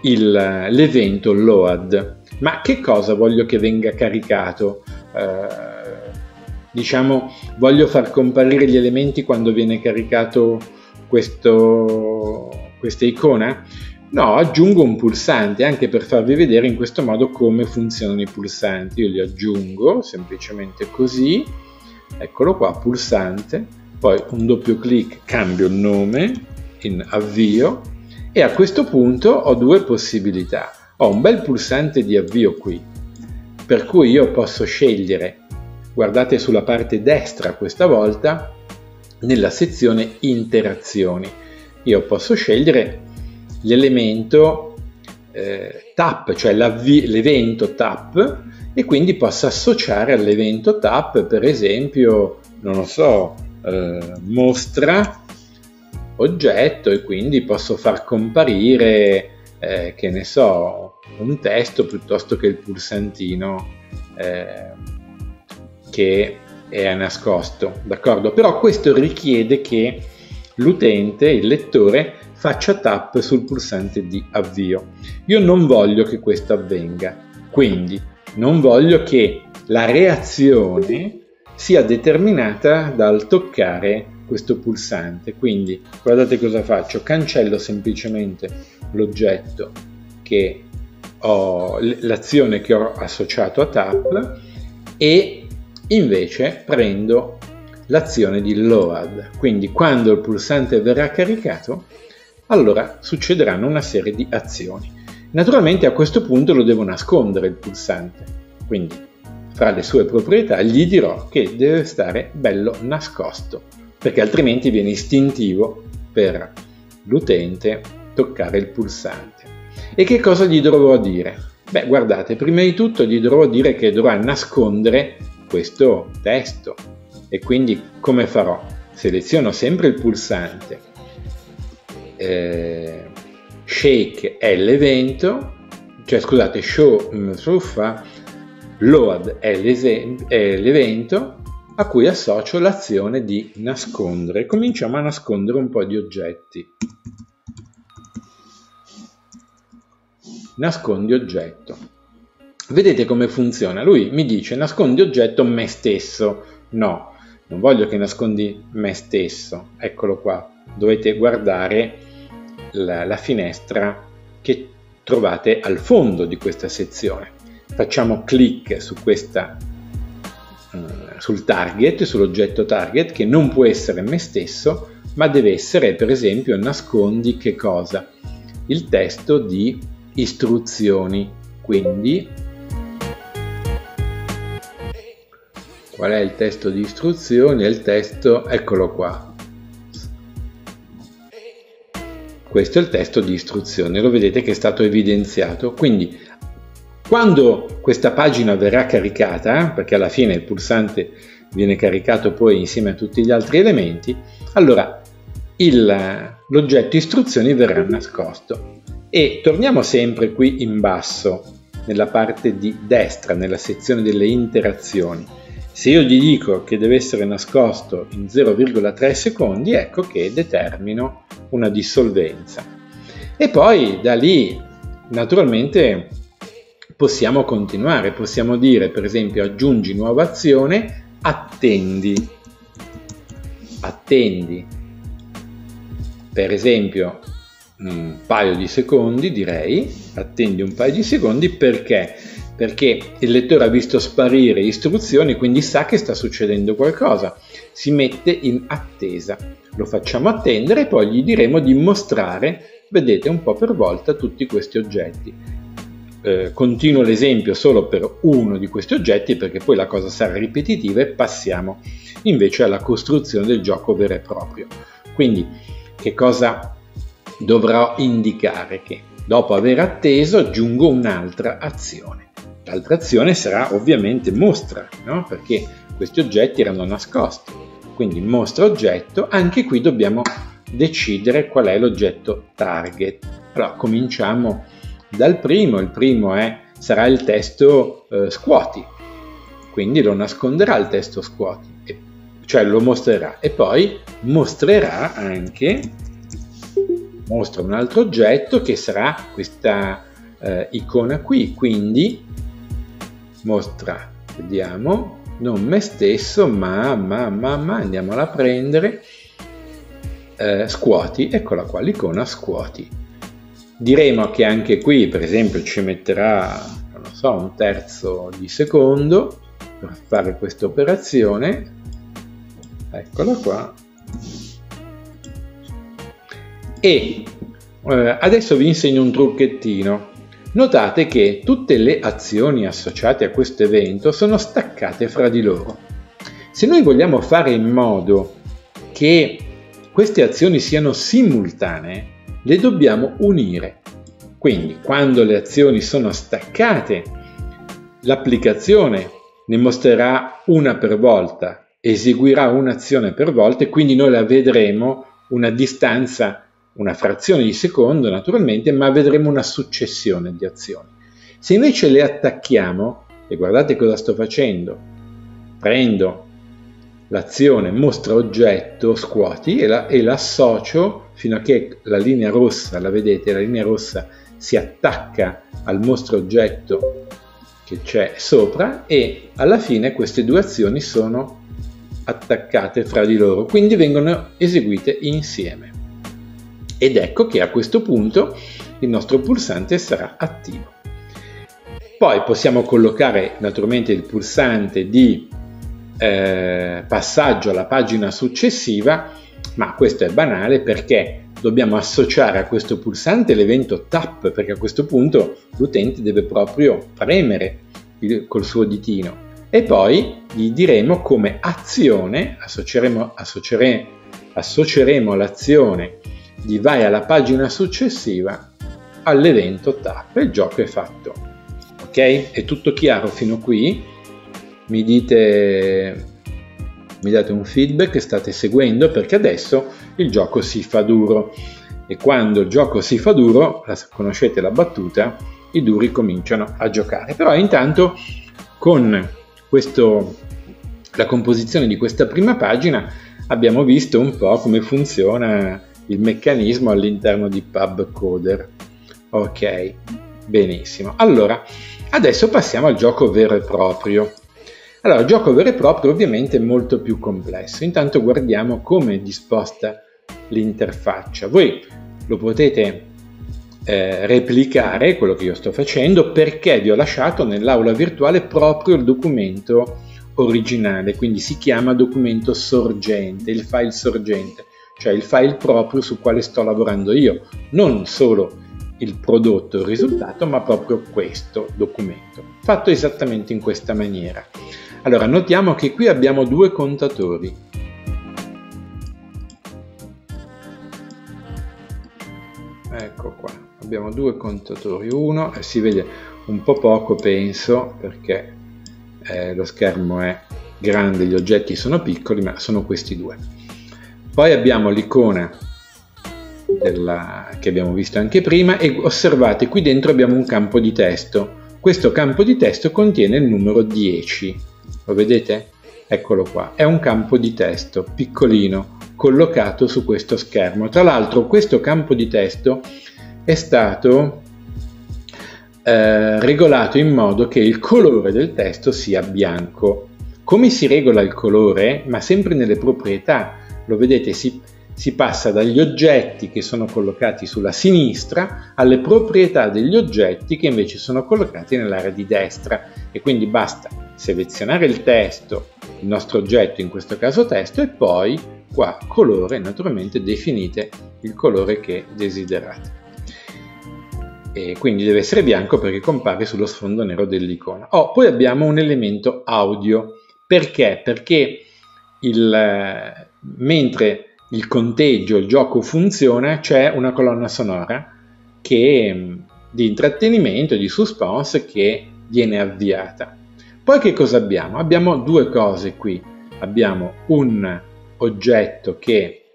l'evento load. Ma che cosa voglio che venga caricato? Eh, diciamo, voglio far comparire gli elementi quando viene caricato questo, questa icona? No, aggiungo un pulsante anche per farvi vedere in questo modo come funzionano i pulsanti. Io li aggiungo semplicemente così, eccolo qua, pulsante, poi un doppio clic cambio il nome in avvio e a questo punto ho due possibilità. Ho un bel pulsante di avvio qui, per cui io posso scegliere, guardate sulla parte destra questa volta, nella sezione interazioni. Io posso scegliere l'elemento eh, tap, cioè l'evento tap, e quindi posso associare all'evento tap, per esempio, non lo so, eh, mostra oggetto e quindi posso far comparire, eh, che ne so, un testo piuttosto che il pulsantino eh, che è nascosto, d'accordo? Però questo richiede che l'utente, il lettore, faccia tap sul pulsante di avvio. Io non voglio che questo avvenga, quindi non voglio che la reazione sia determinata dal toccare questo pulsante. Quindi guardate cosa faccio, cancello semplicemente l'oggetto che ho, l'azione che ho associato a tap e invece prendo l'azione di load. Quindi quando il pulsante verrà caricato, allora succederanno una serie di azioni. Naturalmente a questo punto lo devo nascondere il pulsante, quindi fra le sue proprietà gli dirò che deve stare bello nascosto, perché altrimenti viene istintivo per l'utente toccare il pulsante. E che cosa gli dovrò dire? Beh, guardate, prima di tutto gli dovrò dire che dovrà nascondere questo testo. E quindi come farò? Seleziono sempre il pulsante, eh, shake è l'evento, cioè scusate, show truffa, mm, load è, è l'evento a cui associo l'azione di nascondere. Cominciamo a nascondere un po' di oggetti. Nascondi oggetto. Vedete come funziona? Lui mi dice nascondi oggetto me stesso. No, non voglio che nascondi me stesso. Eccolo qua. Dovete guardare la, la finestra che trovate al fondo di questa sezione. Facciamo clic su questa eh, sul target, sull'oggetto target che non può essere me stesso, ma deve essere per esempio nascondi che cosa? Il testo di istruzioni. Quindi qual è il testo di istruzioni? Il testo, eccolo qua, Questo è il testo di istruzione, lo vedete che è stato evidenziato. Quindi quando questa pagina verrà caricata, perché alla fine il pulsante viene caricato poi insieme a tutti gli altri elementi, allora il, l'oggetto istruzioni verrà nascosto. E torniamo sempre qui in basso, nella parte di destra, nella sezione delle interazioni. Se io gli dico che deve essere nascosto in 0,3 secondi, ecco che determino una dissolvenza. E poi da lì naturalmente possiamo continuare, possiamo dire per esempio aggiungi nuova azione, attendi, attendi. Per esempio un paio di secondi direi, attendi un paio di secondi perché? Perché il lettore ha visto sparire istruzioni, quindi sa che sta succedendo qualcosa, si mette in attesa. Lo facciamo attendere e poi gli diremo di mostrare, vedete, un po' per volta tutti questi oggetti. Eh, continuo l'esempio solo per uno di questi oggetti perché poi la cosa sarà ripetitiva e passiamo invece alla costruzione del gioco vero e proprio. Quindi che cosa dovrò indicare? Che dopo aver atteso aggiungo un'altra azione. L'altra azione sarà ovviamente mostra, no? perché questi oggetti erano nascosti quindi mostra oggetto, anche qui dobbiamo decidere qual è l'oggetto target. Allora cominciamo dal primo, il primo è, sarà il testo eh, scuoti, quindi lo nasconderà il testo scuoti, e, cioè lo mostrerà. E poi mostrerà anche, mostra un altro oggetto che sarà questa eh, icona qui, quindi mostra, vediamo, non me stesso, ma, ma, ma, ma, andiamola a prendere, eh, scuoti, eccola qua, l'icona scuoti. Diremo che anche qui, per esempio, ci metterà, non so, un terzo di secondo per fare questa operazione, eccola qua, e eh, adesso vi insegno un trucchettino. Notate che tutte le azioni associate a questo evento sono staccate fra di loro. Se noi vogliamo fare in modo che queste azioni siano simultanee, le dobbiamo unire. Quindi quando le azioni sono staccate, l'applicazione ne mostrerà una per volta, eseguirà un'azione per volta e quindi noi la vedremo una distanza una frazione di secondo naturalmente, ma vedremo una successione di azioni. Se invece le attacchiamo, e guardate cosa sto facendo, prendo l'azione mostra oggetto, scuoti, e, la, e l'associo fino a che la linea rossa, la vedete, la linea rossa si attacca al mostra oggetto che c'è sopra e alla fine queste due azioni sono attaccate fra di loro, quindi vengono eseguite insieme. Ed ecco che a questo punto il nostro pulsante sarà attivo. Poi possiamo collocare naturalmente il pulsante di eh, passaggio alla pagina successiva, ma questo è banale perché dobbiamo associare a questo pulsante l'evento tap, perché a questo punto l'utente deve proprio premere il, col suo ditino e poi gli diremo come azione, associeremo, associeremo, associeremo l'azione di vai alla pagina successiva all'evento tap e il gioco è fatto. Ok? È tutto chiaro fino qui? Mi dite mi date un feedback che state seguendo perché adesso il gioco si fa duro e quando il gioco si fa duro, conoscete la battuta, i duri cominciano a giocare. Però intanto con questo, la composizione di questa prima pagina abbiamo visto un po' come funziona il meccanismo all'interno di PubCoder. Ok, benissimo. Allora, adesso passiamo al gioco vero e proprio. Allora, il gioco vero e proprio ovviamente è molto più complesso. Intanto guardiamo come è disposta l'interfaccia. Voi lo potete eh, replicare, quello che io sto facendo, perché vi ho lasciato nell'aula virtuale proprio il documento originale, quindi si chiama documento sorgente, il file sorgente cioè il file proprio su quale sto lavorando io, non solo il prodotto, il risultato, ma proprio questo documento, fatto esattamente in questa maniera. Allora, notiamo che qui abbiamo due contatori. Ecco qua, abbiamo due contatori. Uno, e si vede un po' poco penso, perché eh, lo schermo è grande, gli oggetti sono piccoli, ma sono questi due. Poi abbiamo l'icona che abbiamo visto anche prima e osservate qui dentro abbiamo un campo di testo. Questo campo di testo contiene il numero 10. Lo vedete? Eccolo qua. È un campo di testo piccolino collocato su questo schermo. Tra l'altro questo campo di testo è stato eh, regolato in modo che il colore del testo sia bianco. Come si regola il colore? Ma sempre nelle proprietà lo vedete, si, si passa dagli oggetti che sono collocati sulla sinistra alle proprietà degli oggetti che invece sono collocati nell'area di destra e quindi basta selezionare il testo, il nostro oggetto in questo caso testo e poi qua colore, naturalmente definite il colore che desiderate. E quindi deve essere bianco perché compare sullo sfondo nero dell'icona. Oh, poi abbiamo un elemento audio. Perché? Perché il, mentre il conteggio, il gioco funziona, c'è una colonna sonora che, mm, di intrattenimento, di suspense che viene avviata. Poi che cosa abbiamo? Abbiamo due cose qui. Abbiamo un oggetto che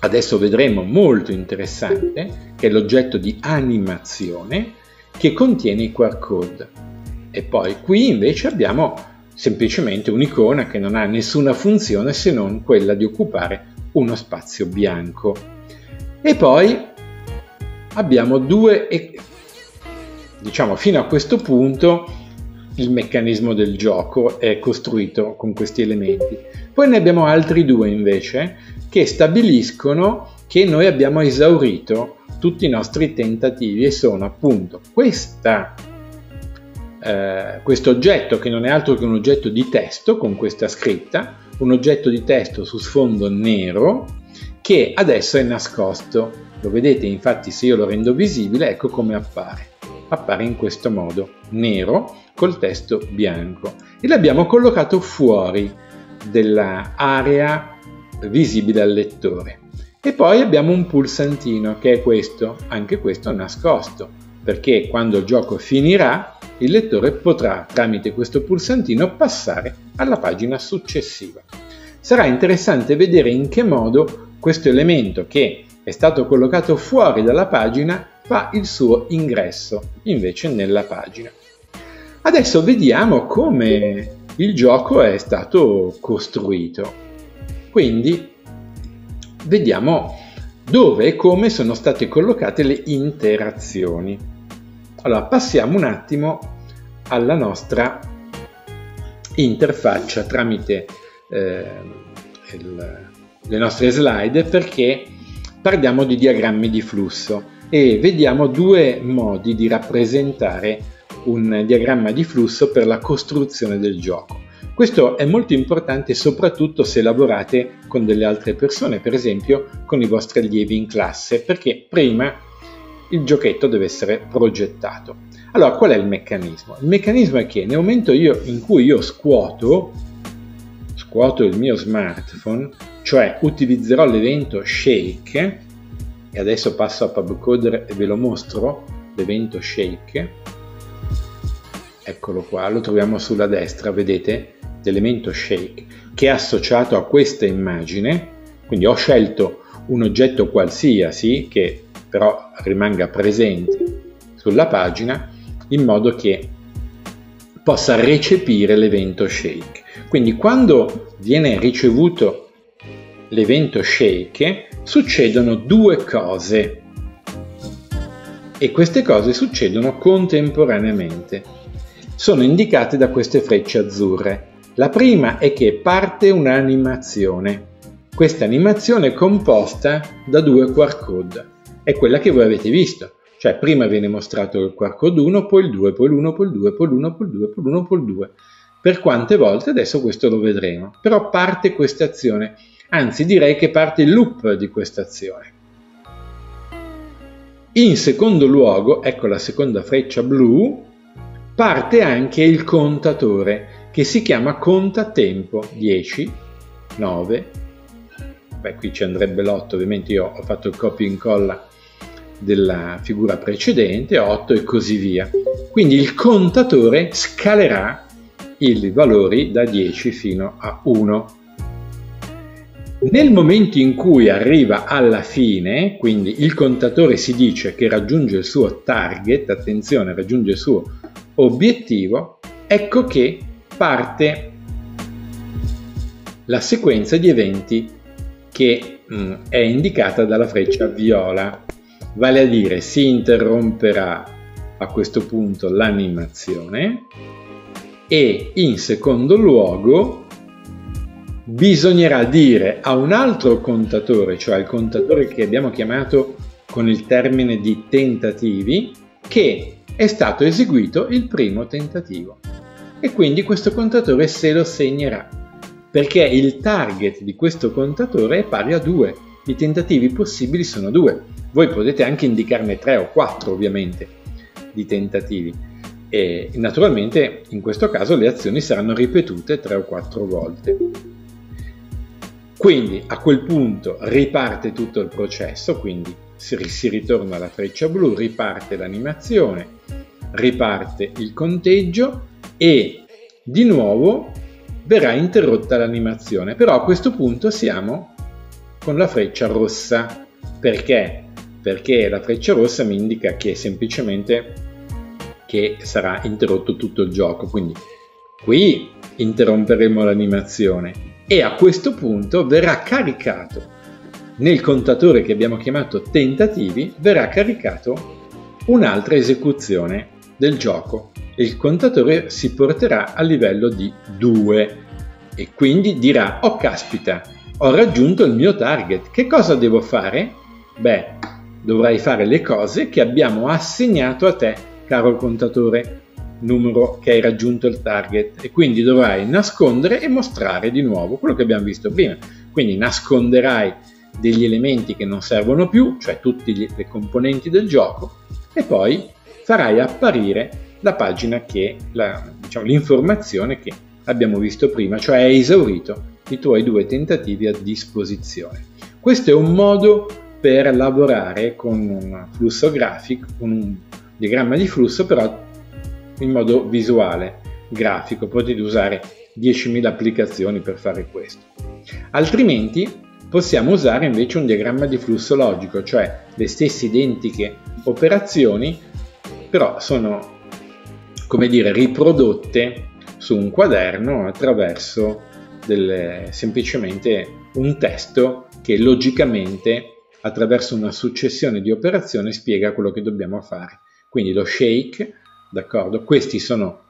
adesso vedremo molto interessante, che è l'oggetto di animazione che contiene i QR code. E poi qui invece abbiamo semplicemente un'icona che non ha nessuna funzione se non quella di occupare uno spazio bianco. E poi abbiamo due, diciamo fino a questo punto il meccanismo del gioco è costruito con questi elementi. Poi ne abbiamo altri due invece che stabiliscono che noi abbiamo esaurito tutti i nostri tentativi e sono appunto questa eh, questo oggetto che non è altro che un oggetto di testo con questa scritta, un oggetto di testo su sfondo nero che adesso è nascosto. Lo vedete infatti se io lo rendo visibile, ecco come appare. Appare in questo modo, nero col testo bianco e l'abbiamo collocato fuori dell'area visibile al lettore. E poi abbiamo un pulsantino che è questo, anche questo nascosto, perché quando il gioco finirà il lettore potrà tramite questo pulsantino passare alla pagina successiva. Sarà interessante vedere in che modo questo elemento che è stato collocato fuori dalla pagina fa il suo ingresso invece nella pagina. Adesso vediamo come il gioco è stato costruito. Quindi vediamo dove e come sono state collocate le interazioni. Allora, passiamo un attimo alla nostra interfaccia tramite eh, il, le nostre slide perché parliamo di diagrammi di flusso e vediamo due modi di rappresentare un diagramma di flusso per la costruzione del gioco. Questo è molto importante soprattutto se lavorate con delle altre persone, per esempio con i vostri allievi in classe, perché prima il giochetto deve essere progettato. Allora, qual è il meccanismo? Il meccanismo è che nel momento io, in cui io scuoto, scuoto il mio smartphone, cioè utilizzerò l'evento shake, e adesso passo a PubCoder e ve lo mostro, l'evento shake, eccolo qua, lo troviamo sulla destra, vedete, l'elemento shake, che è associato a questa immagine, quindi ho scelto un oggetto qualsiasi che però rimanga presente sulla pagina in modo che possa recepire l'evento shake. Quindi quando viene ricevuto l'evento shake succedono due cose e queste cose succedono contemporaneamente. Sono indicate da queste frecce azzurre. La prima è che parte un'animazione. Questa animazione è composta da due QR code. È quella che voi avete visto. Cioè prima viene mostrato il QR code 1, poi il 2, poi l'1, poi il 2, poi l'1, poi il 2, poi l'1, poi il 2. Per quante volte? Adesso questo lo vedremo. Però parte questa azione. Anzi direi che parte il loop di questa azione. In secondo luogo, ecco la seconda freccia blu, parte anche il contatore che si chiama contatempo 10, 9, beh qui ci andrebbe l'8, ovviamente io ho fatto il copia e incolla della figura precedente, 8 e così via. Quindi il contatore scalerà i valori da 10 fino a 1. Nel momento in cui arriva alla fine, quindi il contatore si dice che raggiunge il suo target, attenzione, raggiunge il suo obiettivo, ecco che parte la sequenza di eventi che mh, mm, è indicata dalla freccia viola, vale a dire si interromperà a questo punto l'animazione e in secondo luogo bisognerà dire a un altro contatore, cioè il contatore che abbiamo chiamato con il termine di tentativi, che è stato eseguito il primo tentativo. E quindi questo contatore se lo segnerà perché il target di questo contatore è pari a 2 i tentativi possibili sono 2 voi potete anche indicarne 3 o 4 ovviamente di tentativi. E naturalmente in questo caso le azioni saranno ripetute 3 o 4 volte quindi a quel punto riparte tutto il processo quindi si ritorna alla freccia blu riparte l'animazione riparte il conteggio e di nuovo verrà interrotta l'animazione. Però a questo punto siamo con la freccia rossa. Perché? Perché la freccia rossa mi indica che semplicemente che sarà interrotto tutto il gioco. Quindi qui interromperemo l'animazione e a questo punto verrà caricato nel contatore che abbiamo chiamato tentativi verrà caricato un'altra esecuzione del gioco. Il contatore si porterà a livello di 2 e quindi dirà oh caspita ho raggiunto il mio target. Che cosa devo fare? beh dovrai fare le cose che abbiamo assegnato a te caro contatore numero che hai raggiunto il target e quindi dovrai nascondere e mostrare di nuovo quello che abbiamo visto prima quindi nasconderai degli elementi che non servono più cioè tutte le componenti del gioco e poi farai apparire la pagina che, la, diciamo, l'informazione che abbiamo visto prima, cioè hai esaurito i tuoi due tentativi a disposizione. Questo è un modo per lavorare con un flusso grafico, con un diagramma di flusso, però in modo visuale, grafico. Potete usare 10.000 applicazioni per fare questo. Altrimenti possiamo usare invece un diagramma di flusso logico, cioè le stesse identiche operazioni, però sono come dire, riprodotte su un quaderno attraverso delle, semplicemente un testo che logicamente attraverso una successione di operazioni spiega quello che dobbiamo fare. Quindi lo shake, d'accordo? Questi sono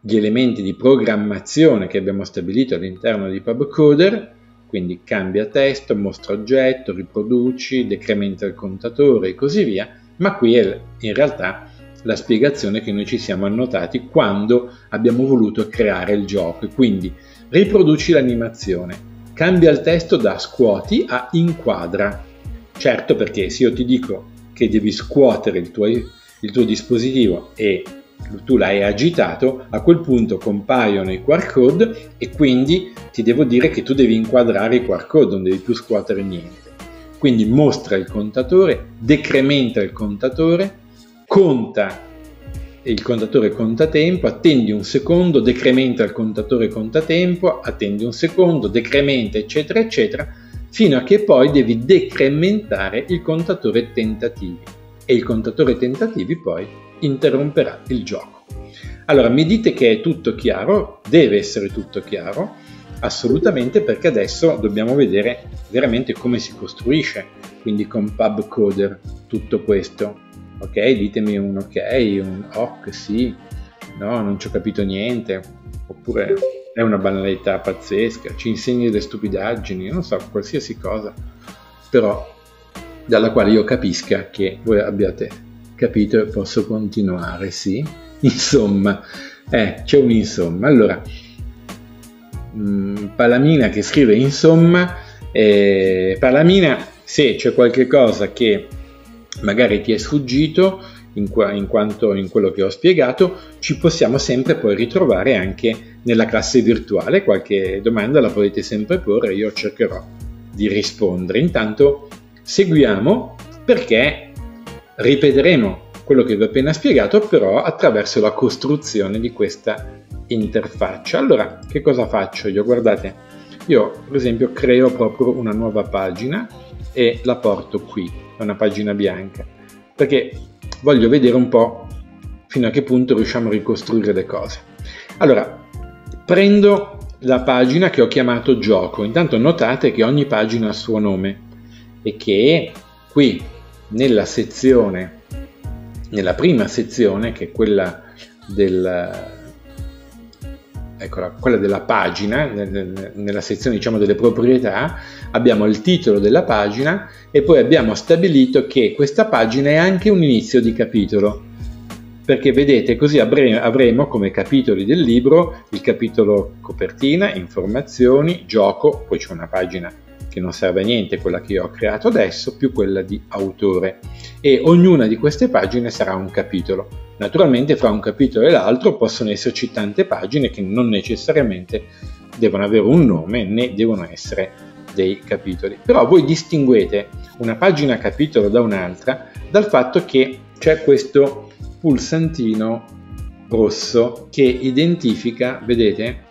gli elementi di programmazione che abbiamo stabilito all'interno di PubCoder, quindi cambia testo, mostra oggetto, riproduci, decrementa il contatore e così via, ma qui è in realtà la spiegazione che noi ci siamo annotati quando abbiamo voluto creare il gioco. Quindi riproduci l'animazione, cambia il testo da scuoti a inquadra. Certo perché se io ti dico che devi scuotere il tuo, il tuo dispositivo e tu l'hai agitato, a quel punto compaiono i QR code e quindi ti devo dire che tu devi inquadrare i QR code, non devi più scuotere niente. Quindi mostra il contatore, decrementa il contatore, conta il contatore conta tempo, attendi un secondo, decrementa il contatore conta tempo, attendi un secondo, decrementa eccetera eccetera, fino a che poi devi decrementare il contatore tentativi e il contatore tentativi poi interromperà il gioco. Allora mi dite che è tutto chiaro, deve essere tutto chiaro, assolutamente perché adesso dobbiamo vedere veramente come si costruisce, quindi con PubCoder tutto questo. Ok, ditemi un ok, un ok, sì, no, non ci ho capito niente, oppure è una banalità pazzesca, ci insegni delle stupidaggini, non so, qualsiasi cosa, però dalla quale io capisca che voi abbiate capito e posso continuare, sì? Insomma, eh, c'è un insomma. Allora, mh, mm, Palamina che scrive insomma, eh, Palamina, se c'è qualche cosa che magari ti è sfuggito, in, qua, in, quanto in quello che ho spiegato, ci possiamo sempre poi ritrovare anche nella classe virtuale. Qualche domanda la potete sempre porre, io cercherò di rispondere. Intanto seguiamo perché Ripeteremo quello che vi ho appena spiegato però attraverso la costruzione di questa interfaccia. Allora, che cosa faccio io? Guardate, io per esempio creo proprio una nuova pagina e la porto qui, è una pagina bianca, perché voglio vedere un po' fino a che punto riusciamo a ricostruire le cose. Allora, prendo la pagina che ho chiamato gioco, intanto notate che ogni pagina ha il suo nome e che qui nella sezione, nella prima sezione, che è quella, del, eccola, quella della pagina, nella sezione diciamo delle proprietà, abbiamo il titolo della pagina e poi abbiamo stabilito che questa pagina è anche un inizio di capitolo. Perché vedete così avremo come capitoli del libro il capitolo copertina, informazioni, gioco, poi c'è una pagina che non serve a niente, quella che io ho creato adesso, più quella di autore. E ognuna di queste pagine sarà un capitolo. Naturalmente fra un capitolo e l'altro possono esserci tante pagine che non necessariamente devono avere un nome né devono essere dei capitoli. Però voi distinguete una pagina capitolo da un'altra dal fatto che c'è questo pulsantino rosso che identifica, vedete?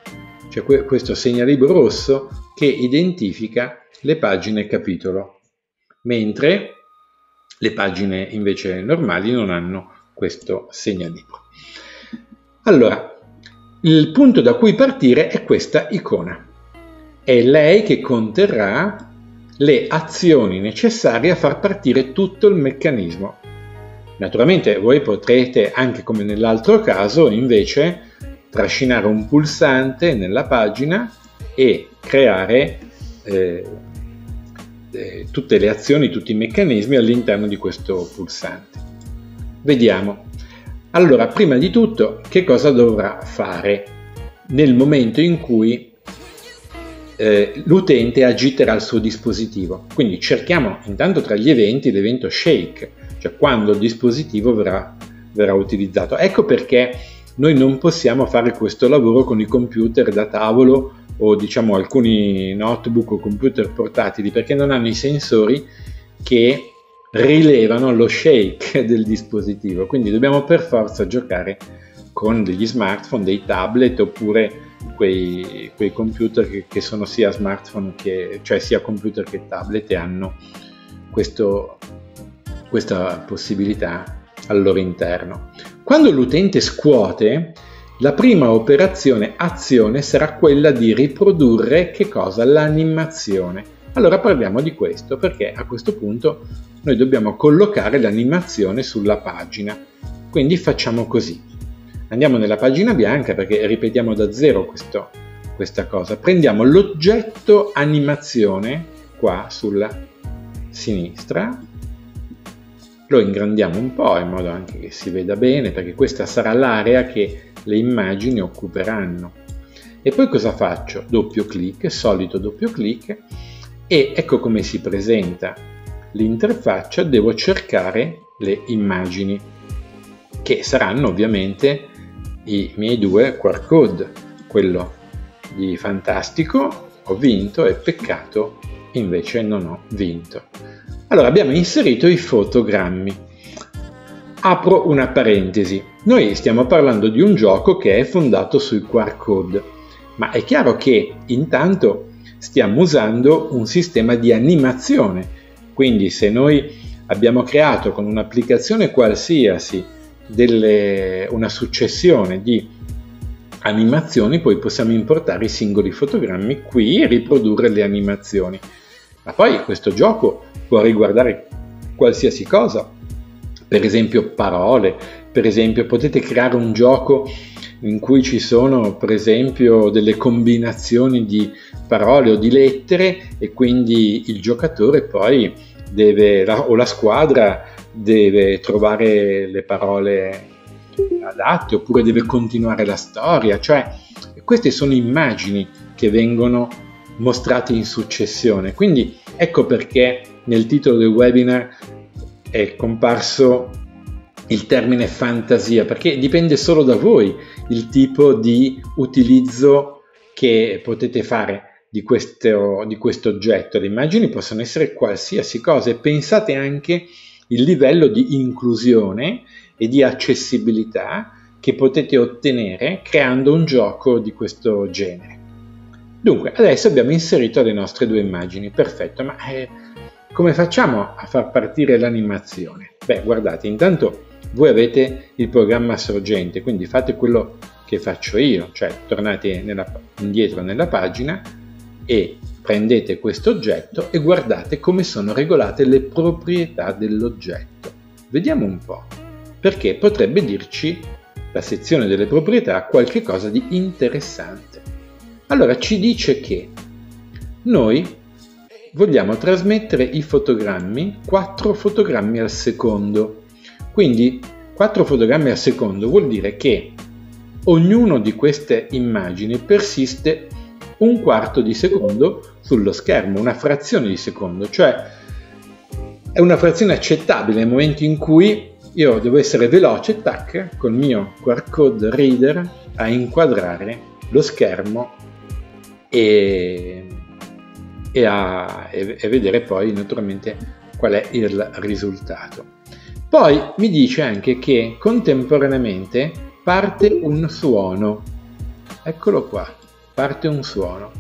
C'è questo segnalibro rosso che identifica le pagine capitolo, mentre le pagine invece normali non hanno questo segnalibro. Allora, il punto da cui partire è questa icona. È lei che conterrà le azioni necessarie a far partire tutto il meccanismo. Naturalmente voi potrete, anche come nell'altro caso, invece trascinare un pulsante nella pagina e creare eh, eh, tutte le azioni, tutti i meccanismi all'interno di questo pulsante. Vediamo. Allora, prima di tutto, che cosa dovrà fare nel momento in cui eh, l'utente agiterà il suo dispositivo? Quindi cerchiamo intanto tra gli eventi l'evento shake, cioè quando il dispositivo verrà, verrà utilizzato. Ecco perché noi non possiamo fare questo lavoro con i computer da tavolo o diciamo alcuni notebook o computer portatili perché non hanno i sensori che rilevano lo shake del dispositivo quindi dobbiamo per forza giocare con degli smartphone, dei tablet oppure quei, quei computer che, che, sono sia smartphone che cioè sia computer che tablet e hanno questo, questa possibilità al loro interno. Quando l'utente scuote la prima operazione azione sarà quella di riprodurre che cosa? L'animazione. Allora parliamo di questo perché a questo punto noi dobbiamo collocare l'animazione sulla pagina. Quindi facciamo così. andiamo nella pagina bianca perché ripetiamo da zero questo, questa cosa. Prendiamo l'oggetto animazione qua sulla sinistra, lo ingrandiamo un po' in modo anche che si veda bene perché questa sarà l'area che le immagini occuperanno. E poi cosa faccio? Doppio clic, solito doppio clic e ecco come si presenta l'interfaccia, devo cercare le immagini che saranno ovviamente i miei due QR code, quello di Fantastico ho vinto e peccato invece non ho vinto. Allora abbiamo inserito i fotogrammi. Apro una parentesi. Noi stiamo parlando di un gioco che è fondato sui QR code, ma è chiaro che intanto stiamo usando un sistema di animazione. Quindi se noi abbiamo creato con un'applicazione qualsiasi delle, una successione di animazioni, poi possiamo importare i singoli fotogrammi qui e riprodurre le animazioni. Ma poi questo gioco può riguardare qualsiasi cosa, per esempio parole, per esempio potete creare un gioco in cui ci sono per esempio delle combinazioni di parole o di lettere e quindi il giocatore poi deve, o la squadra deve trovare le parole adatte oppure deve continuare la storia, cioè queste sono immagini che vengono mostrate in successione. Quindi ecco perché nel titolo del webinar è comparso il termine fantasia, perché dipende solo da voi il tipo di utilizzo che potete fare di questo, di questo oggetto. Le immagini possono essere qualsiasi cosa e pensate anche il livello di inclusione e di accessibilità che potete ottenere creando un gioco di questo genere. Dunque, adesso abbiamo inserito le nostre due immagini, perfetto, ma eh, come facciamo a far partire l'animazione? Beh, guardate, intanto voi avete il programma sorgente, quindi fate quello che faccio io, cioè tornate nella, indietro nella pagina e prendete questo oggetto e guardate come sono regolate le proprietà dell'oggetto. Vediamo un po', perché potrebbe dirci la sezione delle proprietà qualche cosa di interessante. Allora ci dice che noi vogliamo trasmettere i fotogrammi, 4 fotogrammi al secondo. Quindi 4 fotogrammi al secondo vuol dire che ognuno di queste immagini persiste un quarto di secondo sullo schermo, una frazione di secondo, cioè è una frazione accettabile nel momento in cui io devo essere veloce, tac, col mio QR code reader a inquadrare lo schermo e, e, a, e, e vedere poi naturalmente qual è il risultato. Poi mi dice anche che contemporaneamente parte un suono. Eccolo qua parte un suono.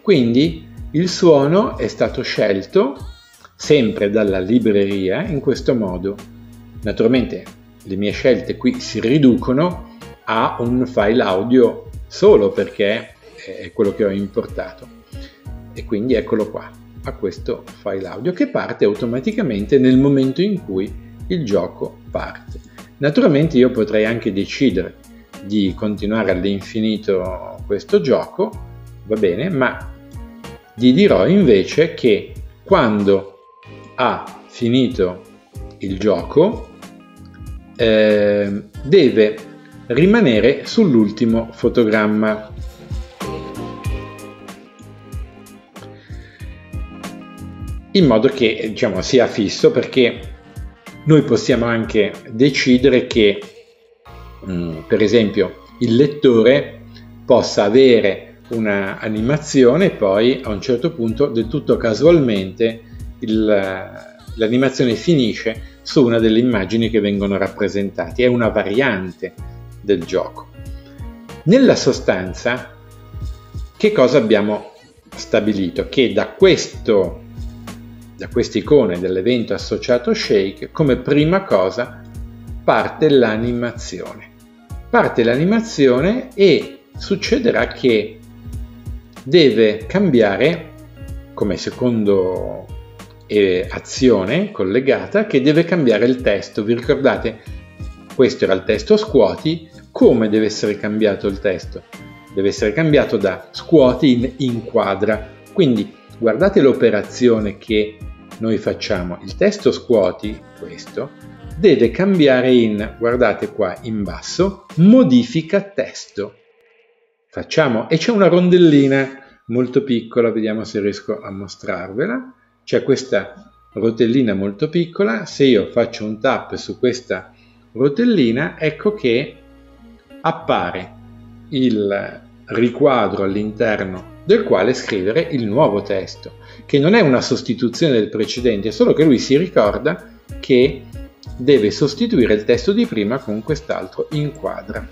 Quindi il suono è stato scelto sempre dalla libreria in questo modo. Naturalmente le mie scelte qui si riducono a un file audio solo perché è quello che ho importato. E quindi eccolo qua, a questo file audio che parte automaticamente nel momento in cui il gioco parte. Naturalmente io potrei anche decidere di continuare all'infinito questo gioco, va bene, ma gli dirò invece che quando ha finito il gioco eh, deve rimanere sull'ultimo fotogramma. In modo che diciamo, sia fisso perché noi possiamo anche decidere che Mm, per esempio il lettore possa avere un'animazione e poi a un certo punto del tutto casualmente il, l'animazione finisce su una delle immagini che vengono rappresentate, è una variante del gioco. Nella sostanza, che cosa abbiamo stabilito? Che da, questo, da queste icone dell'evento associato Shake, come prima cosa parte l'animazione parte l'animazione e succederà che deve cambiare come secondo eh, azione collegata che deve cambiare il testo. Vi ricordate? Questo era il testo scuoti, Come deve essere cambiato il testo? Deve essere cambiato da scuoti in inquadra. Quindi guardate l'operazione che noi facciamo. Il testo scuoti, questo, deve cambiare in, guardate qua in basso, modifica testo. Facciamo, e c'è una rondellina molto piccola, vediamo se riesco a mostrarvela. C'è questa rotellina molto piccola, se io faccio un tap su questa rotellina, ecco che appare il riquadro all'interno del quale scrivere il nuovo testo, che non è una sostituzione del precedente, è solo che lui si ricorda che deve sostituire il testo di prima con quest'altro inquadra.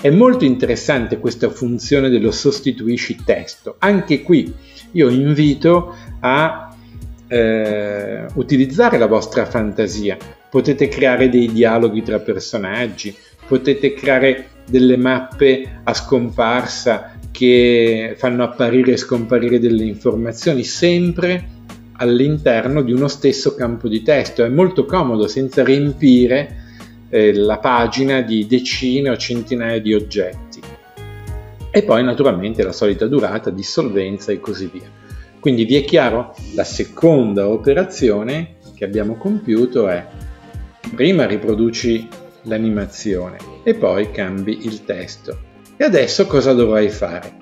È molto interessante questa funzione dello sostituisci testo. Anche qui io invito a eh, utilizzare la vostra fantasia. Potete creare dei dialoghi tra personaggi, potete creare delle mappe a scomparsa che fanno apparire e scomparire delle informazioni sempre all'interno di uno stesso campo di testo. È molto comodo senza riempire eh, la pagina di decine o centinaia di oggetti. E poi naturalmente la solita durata, dissolvenza e così via. Quindi vi è chiaro? La seconda operazione che abbiamo compiuto è prima riproduci l'animazione e poi cambi il testo. E adesso cosa dovrai fare?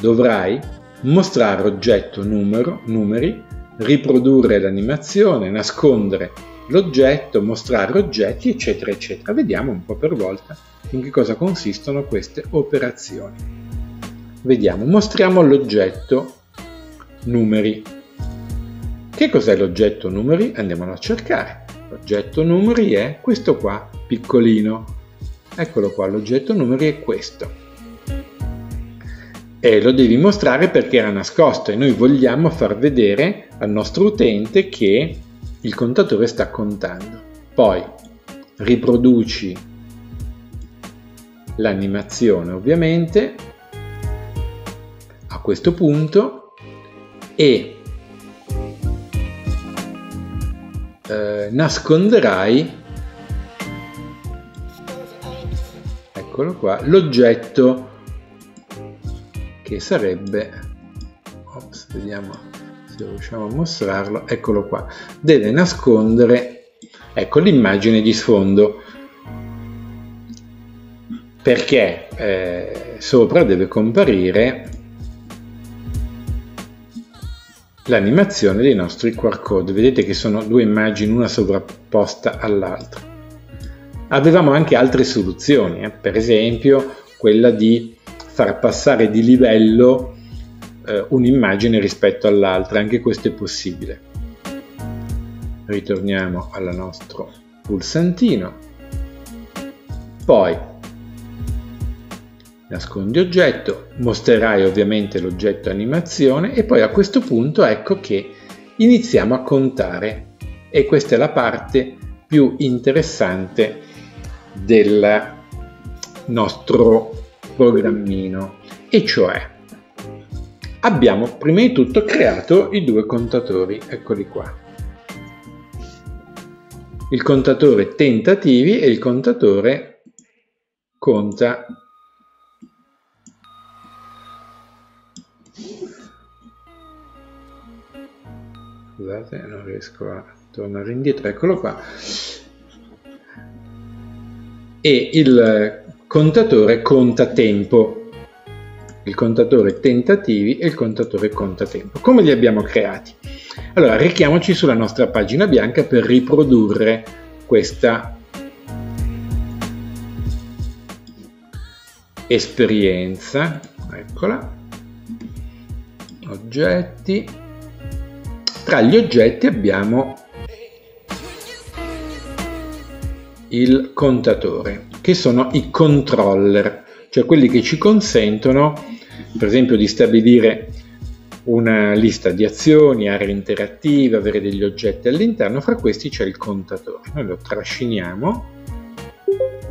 Dovrai mostrare oggetto numero, numeri, riprodurre l'animazione, nascondere l'oggetto, mostrare oggetti, eccetera, eccetera. Vediamo un po' per volta in che cosa consistono queste operazioni. Vediamo, mostriamo l'oggetto numeri. Che cos'è l'oggetto numeri? Andiamolo a cercare. L'oggetto numeri è questo qua, piccolino. Eccolo qua, l'oggetto numeri è questo. E lo devi mostrare perché era nascosto e noi vogliamo far vedere al nostro utente che il contatore sta contando. Poi riproduci l'animazione ovviamente a questo punto e eh, nasconderai eccolo qua l'oggetto che sarebbe ops, vediamo se riusciamo a mostrarlo eccolo qua deve nascondere ecco l'immagine di sfondo perché eh, sopra deve comparire l'animazione dei nostri QR code. Vedete che sono due immagini, una sovrapposta all'altra. Avevamo anche altre soluzioni, eh? per esempio quella di far passare di livello eh, un'immagine rispetto all'altra, anche questo è possibile. Ritorniamo al nostro pulsantino. Poi nascondi oggetto, mostrerai ovviamente l'oggetto animazione e poi a questo punto ecco che iniziamo a contare e questa è la parte più interessante del nostro programmino e cioè abbiamo prima di tutto creato i due contatori eccoli qua. Il contatore tentativi e il contatore conta. Scusate non riesco a tornare indietro eccolo qua e il contatore conta tempo. Il contatore tentativi e il contatore conta tempo. Come li abbiamo creati? Allora rechiamoci sulla nostra pagina bianca per riprodurre questa esperienza. Eccola. Oggetti. Tra gli oggetti abbiamo il contatore, che sono i controller, cioè quelli che ci consentono, per esempio, di stabilire una lista di azioni, aree interattive, avere degli oggetti all'interno, fra questi c'è il contatore. Noi lo trasciniamo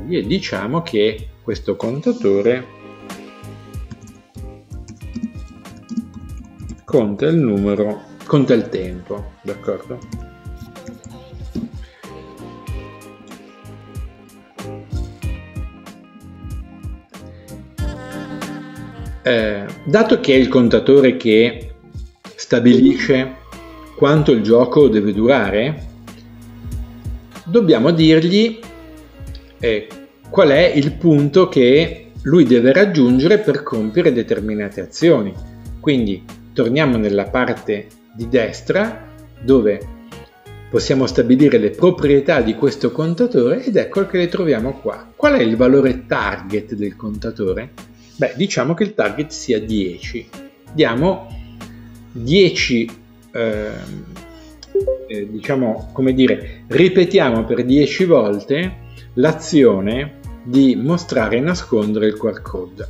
e diciamo che questo contatore conta il numero conta il tempo, d'accordo? Eh, dato che è il contatore che stabilisce quanto il gioco deve durare, dobbiamo dirgli eh, qual è il punto che lui deve raggiungere per compiere determinate azioni. Quindi torniamo nella parte di destra dove possiamo stabilire le proprietà di questo contatore ed ecco che le troviamo qua. Qual è il valore target del contatore? Beh, diciamo che il target sia 10. Diamo 10, eh, eh, diciamo, come dire, ripetiamo per 10 volte l'azione di mostrare e nascondere il QR code.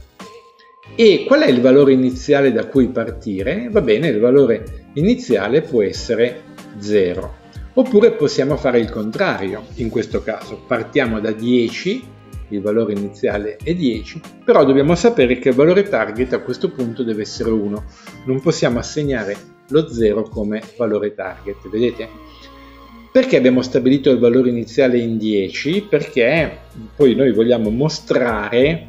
E qual è il valore iniziale da cui partire? Va bene, il valore iniziale può essere 0. Oppure possiamo fare il contrario, in questo caso partiamo da 10, il valore iniziale è 10, però dobbiamo sapere che il valore target a questo punto deve essere 1, non possiamo assegnare lo 0 come valore target, vedete? Perché abbiamo stabilito il valore iniziale in 10? Perché poi noi vogliamo mostrare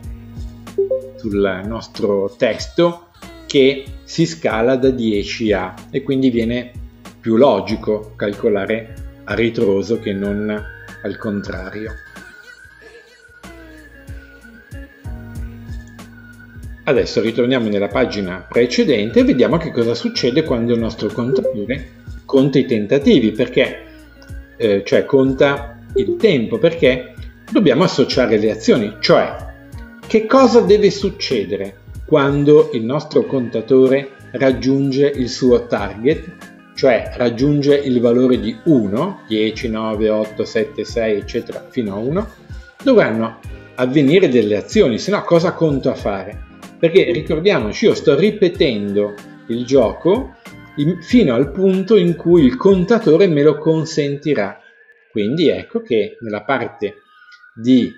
sul nostro testo che si scala da 10 a e quindi viene più logico calcolare a ritroso che non al contrario. Adesso ritorniamo nella pagina precedente e vediamo che cosa succede quando il nostro contatore conta i tentativi, perché eh, cioè conta il tempo, perché dobbiamo associare le azioni, cioè che cosa deve succedere quando il nostro contatore raggiunge il suo target, cioè raggiunge il valore di 1, 10, 9, 8, 7, 6, eccetera, fino a 1, dovranno avvenire delle azioni, se no cosa conto a fare? Perché ricordiamoci, io sto ripetendo il gioco fino al punto in cui il contatore me lo consentirà. Quindi ecco che nella parte di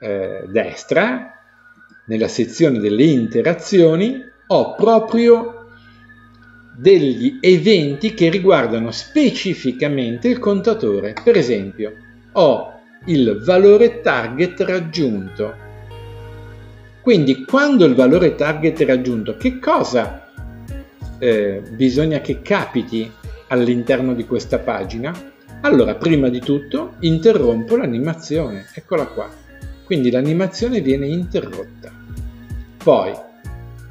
eh, destra, nella sezione delle interazioni, ho proprio degli eventi che riguardano specificamente il contatore. Per esempio, ho il valore target raggiunto. Quindi quando il valore target è raggiunto, che cosa eh, bisogna che capiti all'interno di questa pagina, allora prima di tutto interrompo l'animazione, eccola qua. Quindi l'animazione viene interrotta. Poi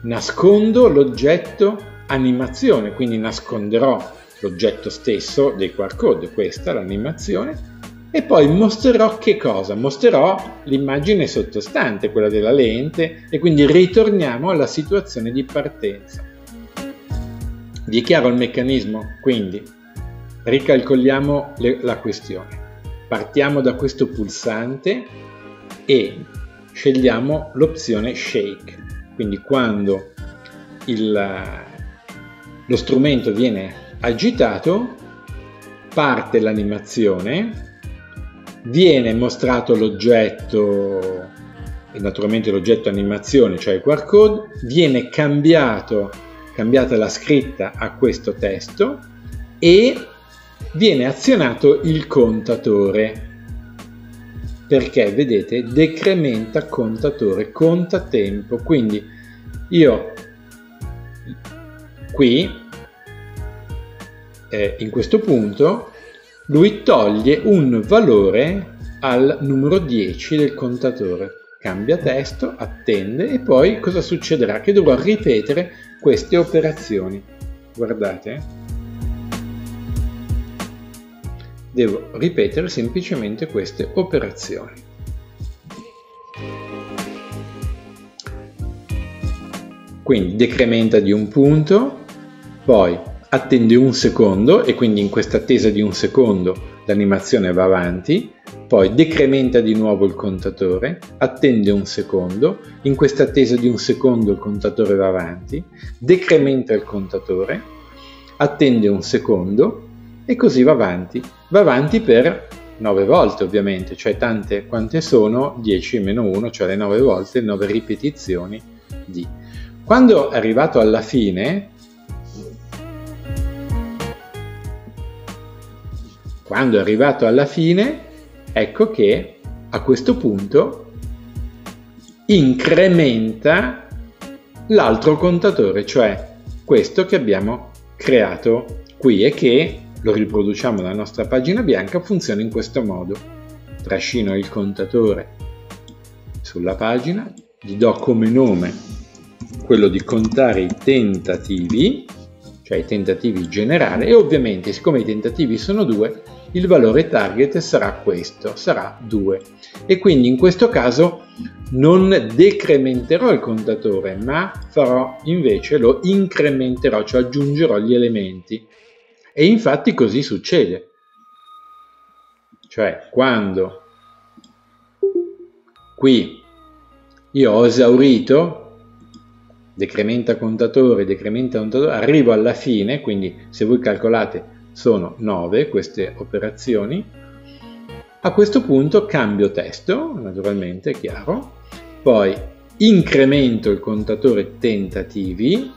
nascondo l'oggetto animazione, quindi nasconderò l'oggetto stesso dei QR code, questa l'animazione, e poi mostrerò che cosa? Mostrerò l'immagine sottostante, quella della lente, e quindi ritorniamo alla situazione di partenza. Vi è chiaro il meccanismo? Quindi ricalcoliamo le, la questione. Partiamo da questo pulsante e scegliamo l'opzione Shake. Quindi quando il, lo strumento viene agitato, parte l'animazione, viene mostrato l'oggetto, naturalmente l'oggetto animazione, cioè il QR code, viene cambiato cambiata la scritta a questo testo e viene azionato il contatore. Perché vedete decrementa contatore conta tempo. Quindi io qui eh, in questo punto lui toglie un valore al numero 10 del contatore cambia testo attende e poi cosa succederà che dovrò ripetere queste operazioni. Guardate. Devo ripetere semplicemente queste operazioni. Quindi decrementa di un punto, poi attende un secondo e quindi in questa attesa di un secondo l'animazione va avanti, poi decrementa di nuovo il contatore, attende un secondo, in questa attesa di un secondo il contatore va avanti, decrementa il contatore, attende un secondo e così va avanti. Va avanti per 9 volte ovviamente, cioè tante quante sono 10 meno 1, cioè le 9 volte, 9 ripetizioni di. Quando è arrivato alla fine, quando è arrivato alla fine, ecco che a questo punto incrementa l'altro contatore, cioè questo che abbiamo creato qui e che lo riproduciamo nella nostra pagina bianca, funziona in questo modo. Trascino il contatore sulla pagina, gli do come nome quello di contare i tentativi, cioè i tentativi generali, e ovviamente siccome i tentativi sono due, il valore target sarà questo, sarà 2. E quindi in questo caso non decrementerò il contatore, ma farò invece lo incrementerò, cioè aggiungerò gli elementi. E infatti così succede. Cioè quando qui io ho esaurito decrementa contatore, decrementa contatore, arrivo alla fine, quindi se voi calcolate sono 9 queste operazioni, a questo punto cambio testo, naturalmente, è chiaro, poi incremento il contatore tentativi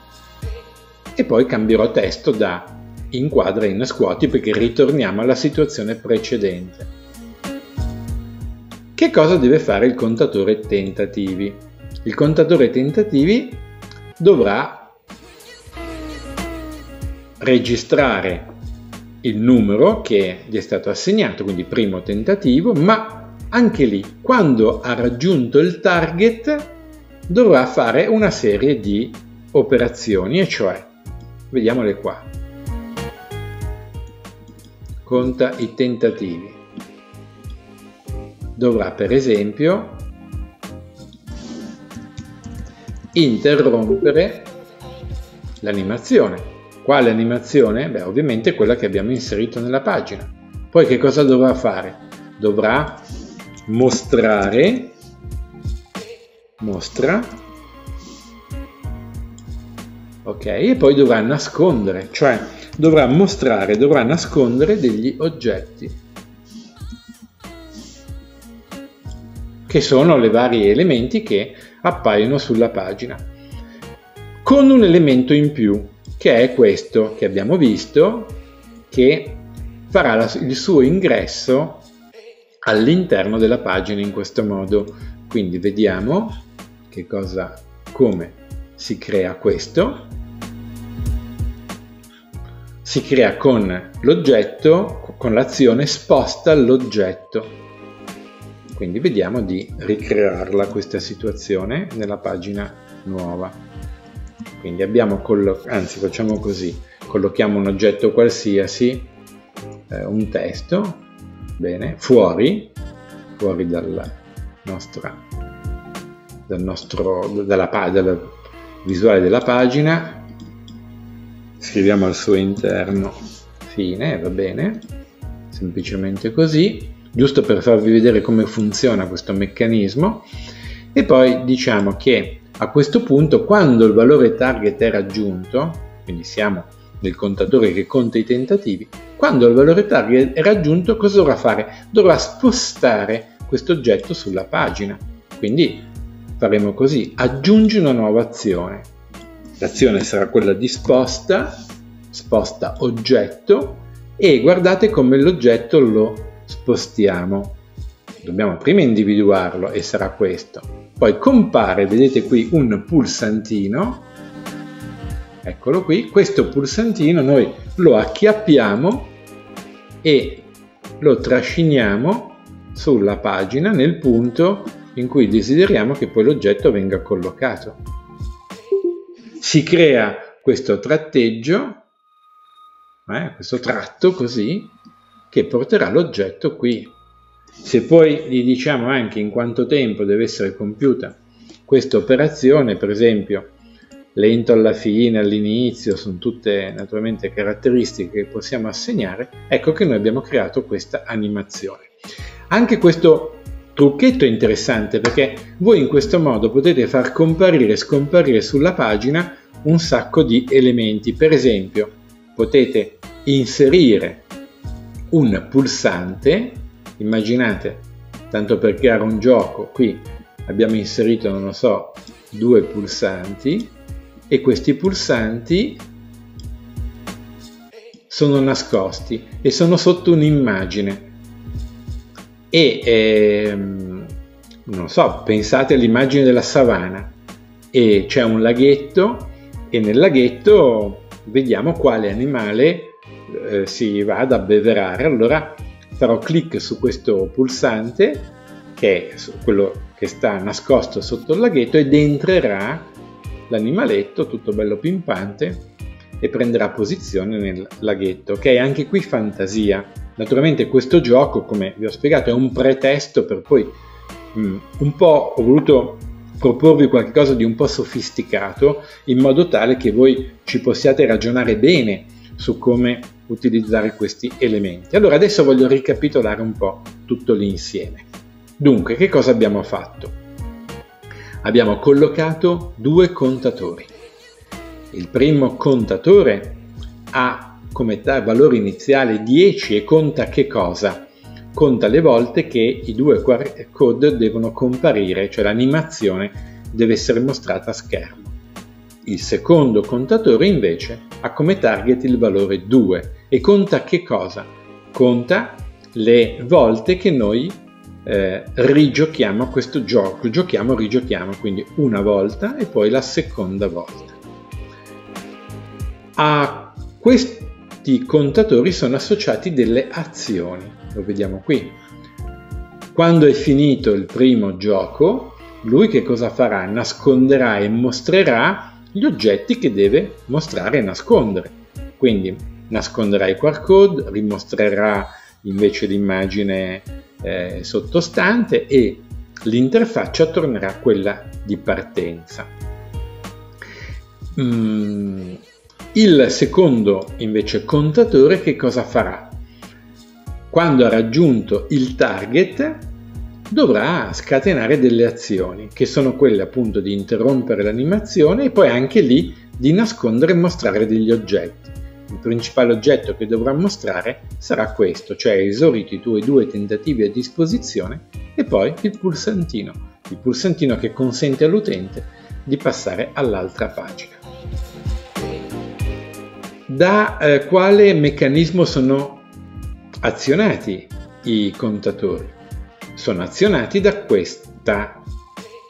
e poi cambierò testo da inquadra in scuoti perché ritorniamo alla situazione precedente. Che cosa deve fare il contatore tentativi? Il contatore tentativi dovrà registrare il numero che gli è stato assegnato, quindi primo tentativo, ma anche lì, quando ha raggiunto il target, dovrà fare una serie di operazioni, e cioè, vediamole qua, conta i tentativi. Dovrà per esempio interrompere l'animazione. Quale animazione? Beh, ovviamente quella che abbiamo inserito nella pagina. Poi che cosa dovrà fare? Dovrà mostrare, mostra, ok, e poi dovrà nascondere, cioè dovrà mostrare, dovrà nascondere degli oggetti. che sono i vari elementi che appaiono sulla pagina, con un elemento in più, che è questo che abbiamo visto, che farà la, il suo ingresso all'interno della pagina in questo modo. Quindi vediamo che cosa, come si crea questo. Si crea con l'oggetto, con l'azione sposta l'oggetto. Quindi vediamo di ricrearla questa situazione nella pagina nuova. Quindi abbiamo collocato, anzi facciamo così, collochiamo un oggetto qualsiasi, eh, un testo, bene, fuori, fuori dalla nostra, dal nostro, dalla, dalla visuale della pagina, scriviamo al suo interno. Fine, va bene, semplicemente così, giusto per farvi vedere come funziona questo meccanismo. E poi diciamo che a questo punto quando il valore target è raggiunto, quindi siamo nel contatore che conta i tentativi, quando il valore target è raggiunto cosa dovrà fare? Dovrà spostare questo oggetto sulla pagina. Quindi faremo così, aggiungi una nuova azione. L'azione sarà quella di sposta, sposta oggetto e guardate come l'oggetto lo spostiamo. Dobbiamo prima individuarlo e sarà questo. Poi compare, vedete qui, un pulsantino. Eccolo qui, questo pulsantino noi lo acchiappiamo e lo trasciniamo sulla pagina nel punto in cui desideriamo che poi l'oggetto venga collocato. Si crea questo tratteggio, eh, questo tratto così, che porterà l'oggetto qui. Se poi gli diciamo anche in quanto tempo deve essere compiuta questa operazione, per esempio lento alla fine, all'inizio, sono tutte naturalmente caratteristiche che possiamo assegnare, ecco che noi abbiamo creato questa animazione. Anche questo trucchetto è interessante perché voi in questo modo potete far comparire e scomparire sulla pagina un sacco di elementi. Per esempio, potete inserire un pulsante, immaginate, tanto per creare un gioco, qui abbiamo inserito, non lo so, due pulsanti e questi pulsanti sono nascosti e sono sotto un'immagine e ehm, non so, pensate all'immagine della savana e c'è un laghetto e nel laghetto vediamo quale animale eh, si va ad abbeverare. Allora farò clic su questo pulsante che è quello che sta nascosto sotto il laghetto ed entrerà l'animaletto tutto bello pimpante e prenderà posizione nel laghetto, che è anche qui fantasia. Naturalmente questo gioco, come vi ho spiegato, è un pretesto per poi mh, mm, un po' ho voluto proporvi qualcosa di un po' sofisticato in modo tale che voi ci possiate ragionare bene su come utilizzare questi elementi. Allora adesso voglio ricapitolare un po' tutto l'insieme. Dunque, che cosa abbiamo fatto? Abbiamo collocato due contatori. Il primo contatore ha come valore iniziale 10 e conta che cosa? Conta le volte che i due code devono comparire, cioè l'animazione deve essere mostrata a schermo. Il secondo contatore invece ha come target il valore 2 e conta che cosa? Conta le volte che noi eh, rigiochiamo questo gioco, giochiamo, rigiochiamo, quindi una volta e poi la seconda volta. A questi contatori sono associati delle azioni, lo vediamo qui. Quando è finito il primo gioco, lui che cosa farà? Nasconderà e mostrerà gli oggetti che deve mostrare e nascondere. Quindi nasconderà il QR code, rimostrerà invece l'immagine eh, sottostante e l'interfaccia tornerà quella di partenza. Mm, il secondo invece contatore che cosa farà? Quando ha raggiunto il target dovrà scatenare delle azioni che sono quelle appunto di interrompere l'animazione e poi anche lì di nascondere e mostrare degli oggetti. Il principale oggetto che dovrà mostrare sarà questo, cioè esauriti i tuoi due tentativi a disposizione e poi il pulsantino, il pulsantino che consente all'utente di passare all'altra pagina da eh, quale meccanismo sono azionati i contatori? Sono azionati da questa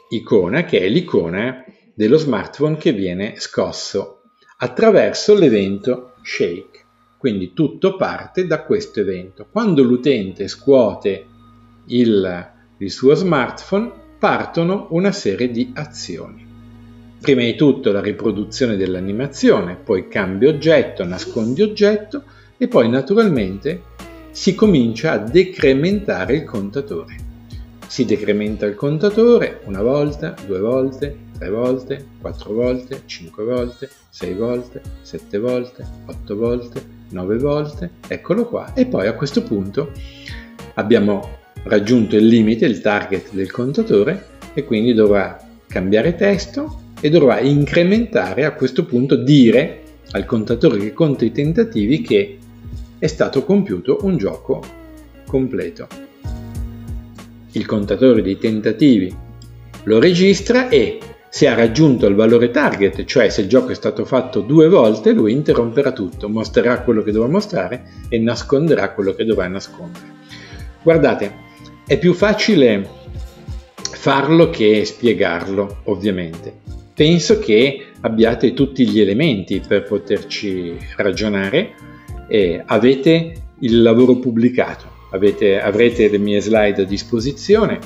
icona che è l'icona dello smartphone che viene scosso attraverso l'evento shake. Quindi tutto parte da questo evento. Quando l'utente scuote il, il suo smartphone partono una serie di azioni. Prima di tutto la riproduzione dell'animazione, poi cambio oggetto, nascondi oggetto e poi naturalmente si comincia a decrementare il contatore. Si decrementa il contatore una volta, due volte, tre volte, quattro volte, cinque volte, sei volte, sette volte, otto volte, nove volte, eccolo qua. E poi a questo punto abbiamo raggiunto il limite, il target del contatore e quindi dovrà cambiare testo e dovrà incrementare a questo punto dire al contatore che conta i tentativi che è stato compiuto un gioco completo. Il contatore dei tentativi lo registra e se ha raggiunto il valore target, cioè se il gioco è stato fatto due volte, lui interromperà tutto, mostrerà quello che dovrà mostrare e nasconderà quello che dovrà nascondere. Guardate, è più facile farlo che spiegarlo, ovviamente penso che abbiate tutti gli elementi per poterci ragionare. Eh, avete il lavoro pubblicato, avete, avrete le mie slide a disposizione,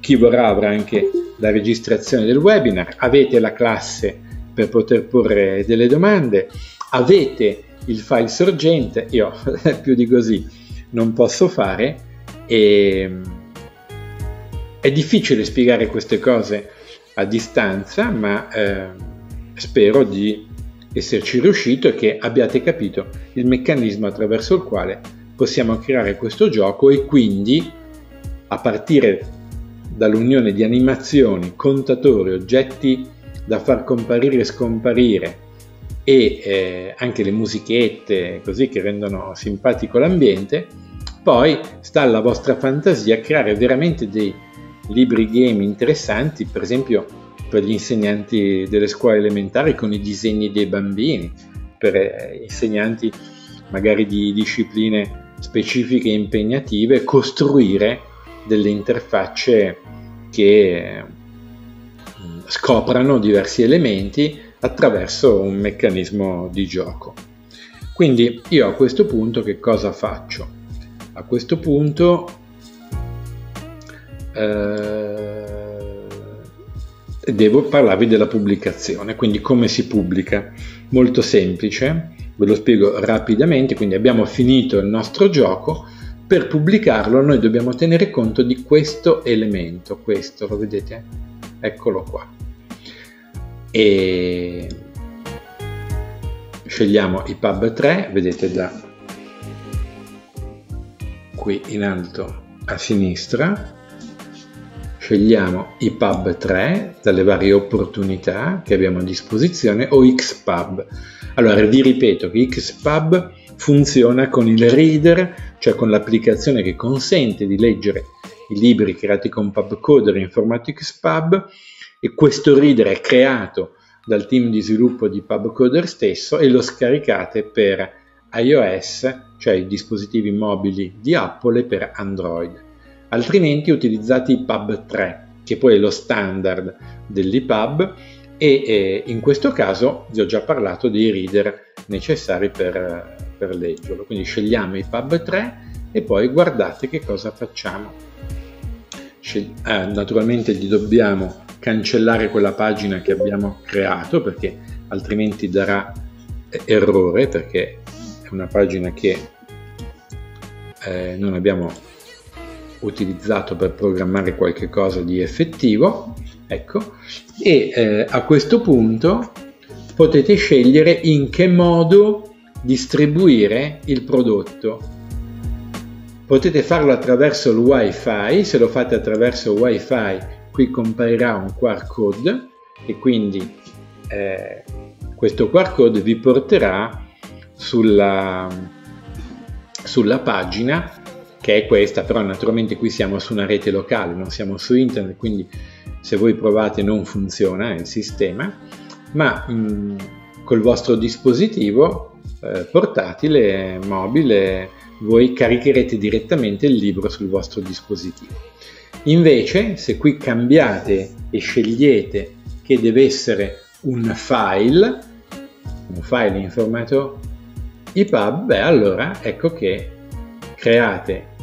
chi vorrà avrà anche la registrazione del webinar, avete la classe per poter porre delle domande, avete il file sorgente, io più di così non posso fare. E è difficile spiegare queste cose a distanza, ma eh, spero di esserci riuscito e che abbiate capito il meccanismo attraverso il quale possiamo creare questo gioco e quindi a partire dall'unione di animazioni, contatori, oggetti da far comparire e scomparire e eh, anche le musichette così che rendono simpatico l'ambiente, poi sta alla vostra fantasia creare veramente dei libri game interessanti, per esempio per gli insegnanti delle scuole elementari con i disegni dei bambini, per eh, insegnanti magari di discipline specifiche e impegnative, costruire delle interfacce che scoprano diversi elementi attraverso un meccanismo di gioco. Quindi io a questo punto che cosa faccio? A questo punto eh, devo parlarvi della pubblicazione, quindi come si pubblica. Molto semplice, ve lo spiego rapidamente, quindi abbiamo finito il nostro gioco, per pubblicarlo noi dobbiamo tenere conto di questo elemento, questo lo vedete? Eccolo qua. E scegliamo i pub 3, vedete da qui in alto a sinistra, scegliamo i pub 3 dalle varie opportunità che abbiamo a disposizione o Xpub. Allora vi ripeto che Xpub funziona con il reader, cioè con l'applicazione che consente di leggere i libri creati con PubCoder in formato Xpub e questo reader è creato dal team di sviluppo di PubCoder stesso e lo scaricate per iOS, cioè i dispositivi mobili di Apple e per Android. Altrimenti utilizzate PUB 3, che poi è lo standard dell'IPUB e eh, in questo caso vi ho già parlato dei reader necessari per, per leggerlo. Quindi scegliamo i PUB 3 e poi guardate che cosa facciamo. Eh, naturalmente gli dobbiamo cancellare quella pagina che abbiamo creato perché altrimenti darà errore perché è una pagina che eh, non abbiamo utilizzato per programmare qualche cosa di effettivo, ecco, e eh, a questo punto potete scegliere in che modo distribuire il prodotto. Potete farlo attraverso il wifi, se lo fate attraverso wifi qui comparirà un QR code e quindi eh, questo QR code vi porterà sulla, sulla pagina che è questa, però naturalmente qui siamo su una rete locale, non siamo su internet, quindi se voi provate non funziona il sistema, ma mh, mm, col vostro dispositivo eh, portatile, mobile, voi caricherete direttamente il libro sul vostro dispositivo. Invece, se qui cambiate e scegliete che deve essere un file, un file in formato EPUB, beh allora ecco che create